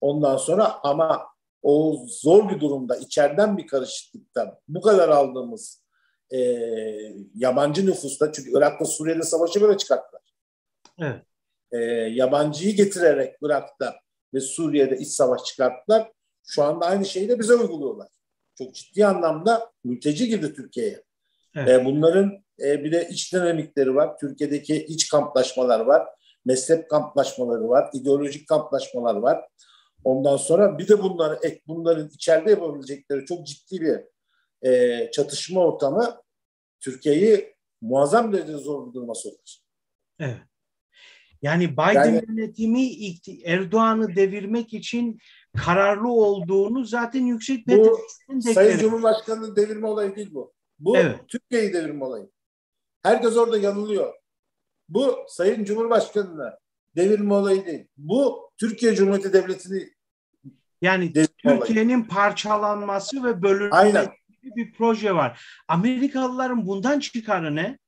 Ondan sonra ama o zor bir durumda içeriden bir karışıklıktan bu kadar aldığımız e, yabancı nüfusta çünkü Irak'ta Suriye'de savaşı böyle çıkarttılar. Evet. E, yabancıyı getirerek Irak'ta ve Suriye'de iç savaş çıkarttılar. Şu anda aynı şeyi de bize uyguluyorlar. Çok ciddi anlamda mülteci girdi Türkiye'ye. Evet. E, bunların e, bir de iç dinamikleri var. Türkiye'deki iç kamplaşmalar var. Mezhep kamplaşmaları var. ideolojik kamplaşmalar var. Ondan sonra bir de bunları ek bunların içeride yapabilecekleri çok ciddi bir e, çatışma ortamı Türkiye'yi muazzam derecede zor bir duruma sokar. Evet. Yani Biden yani, yönetimi Erdoğan'ı devirmek için kararlı olduğunu zaten yüksek bu Sayın Cumhurbaşkanı'nın devirme olayı değil bu. Bu evet. Türkiye'yi devirme olayı. Herkes orada yanılıyor. Bu Sayın Cumhurbaşkanı'na devirme olayı değil. Bu Türkiye Cumhuriyeti Devleti'ni yani Türkiye'nin parçalanması ve bölünmesi bir proje var. Amerikalıların bundan çıkarı ne?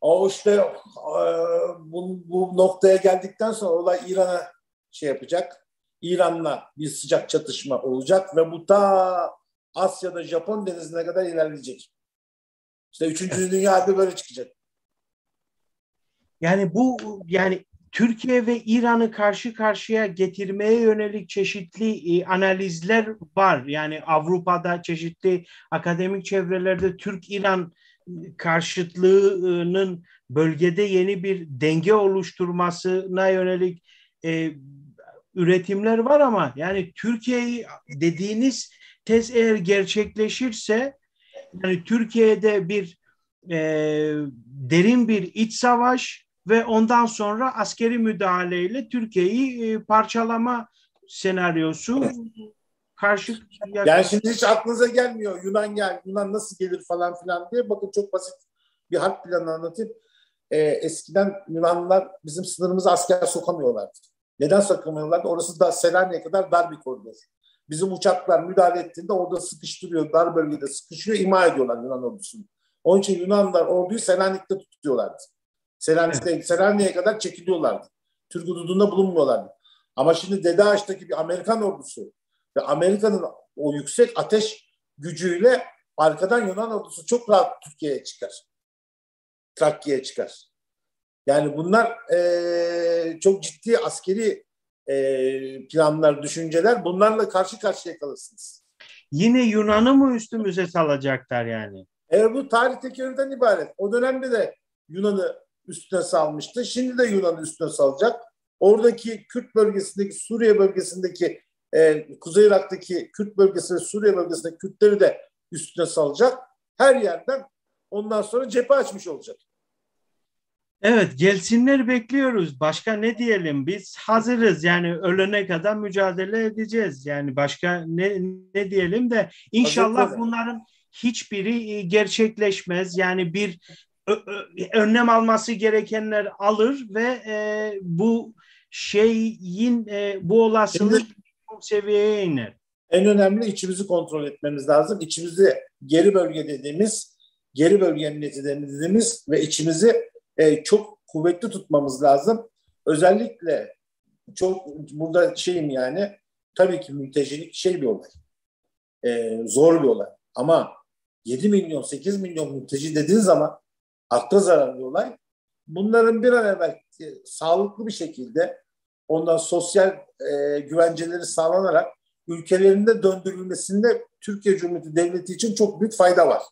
O işte e, bu, bu noktaya geldikten sonra olay İran'a şey yapacak. İran'la bir sıcak çatışma olacak ve bu ta Asya'da Japon denizine kadar ilerleyecek. İşte üçüncü dünya harbi böyle çıkacak. Yani bu yani Türkiye ve İran'ı karşı karşıya getirmeye yönelik çeşitli e, analizler var. Yani Avrupa'da çeşitli akademik çevrelerde Türk-İran karşıtlığının bölgede yeni bir denge oluşturmasına yönelik e, üretimler var ama yani Türkiye'yi dediğiniz tez eğer gerçekleşirse yani Türkiye'de bir e, derin bir iç savaş ve ondan sonra askeri müdahaleyle Türkiye'yi e, parçalama senaryosu karşı yani şimdi hiç aklınıza gelmiyor Yunan gel Yunan nasıl gelir falan filan diye bakın çok basit bir harp planı anlatayım. Ee, eskiden Yunanlılar bizim sınırımıza asker sokamıyorlardı. Neden sokamıyorlardı? Orası da Selanik'e kadar dar bir koridor. Bizim uçaklar müdahale ettiğinde orada sıkıştırıyor, dar bölgede sıkışıyor, ima ediyorlar Yunan ordusunu. Onun için Yunanlılar orduyu Selanik'te tutuyorlardı. Selanik'te, evet. Selanik'e kadar çekiliyorlardı. Türk hududunda bulunmuyorlardı. Ama şimdi Dede Ağaç'taki bir Amerikan ordusu ve Amerika'nın o yüksek ateş gücüyle arkadan Yunan ordusu çok rahat Türkiye'ye çıkar. Trakya'ya çıkar. Yani bunlar e, çok ciddi askeri e, planlar, düşünceler. Bunlarla karşı karşıya kalırsınız. Yine Yunan'ı mı üstümüze salacaklar yani? E, bu tarih tekerrürden ibaret. O dönemde de Yunan'ı üstüne salmıştı. Şimdi de Yunan'ı üstüne salacak. Oradaki Kürt bölgesindeki, Suriye bölgesindeki e, Kuzey Irak'taki Kürt bölgesi ve Suriye bölgesindeki Kürtleri de üstüne salacak. Her yerden ondan sonra cephe açmış olacak. Evet gelsinler bekliyoruz. Başka ne diyelim? Biz hazırız. Yani ölene kadar mücadele edeceğiz. Yani başka ne, ne diyelim de inşallah bunların hiçbiri e, gerçekleşmez. Yani bir önlem alması gerekenler alır ve e, bu şeyin e, bu olasılık Şimdi, seviyeye iner. En önemli içimizi kontrol etmemiz lazım. İçimizi geri bölge dediğimiz, geri bölge emniyeti dediğimiz ve içimizi e, çok kuvvetli tutmamız lazım. Özellikle çok burada şeyim yani tabii ki mültecilik şey bir olay. E, zor bir olay. Ama 7 milyon 8 milyon mülteci dediğin zaman akla zararlı olay. Bunların bir an evvel sağlıklı bir şekilde ondan sosyal e, güvenceleri sağlanarak ülkelerinde döndürülmesinde Türkiye Cumhuriyeti Devleti için çok büyük fayda var.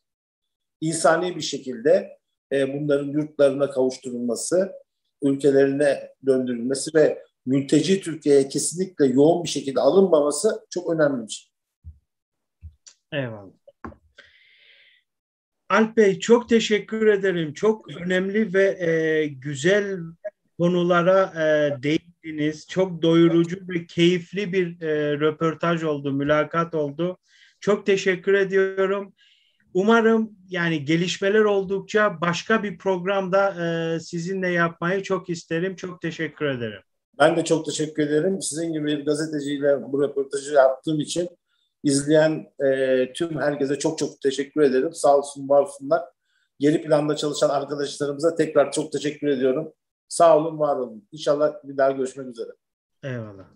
İnsani bir şekilde e, bunların yurtlarına kavuşturulması, ülkelerine döndürülmesi ve mülteci Türkiye'ye kesinlikle yoğun bir şekilde alınmaması çok önemli bir şey. Eyvallah. Alp Bey çok teşekkür ederim. Çok önemli ve e, güzel konulara e, değindiniz. Çok doyurucu ve keyifli bir e, röportaj oldu, mülakat oldu. Çok teşekkür ediyorum. Umarım yani gelişmeler oldukça başka bir programda e, sizinle yapmayı çok isterim. Çok teşekkür ederim. Ben de çok teşekkür ederim. Sizin gibi bir gazeteciyle bu röportajı yaptığım için izleyen e, tüm herkese çok çok teşekkür ederim. Sağ olsun, var olsunlar. Geri planda çalışan arkadaşlarımıza tekrar çok teşekkür ediyorum. Sağ olun, var olun. İnşallah bir daha görüşmek üzere. Eyvallah.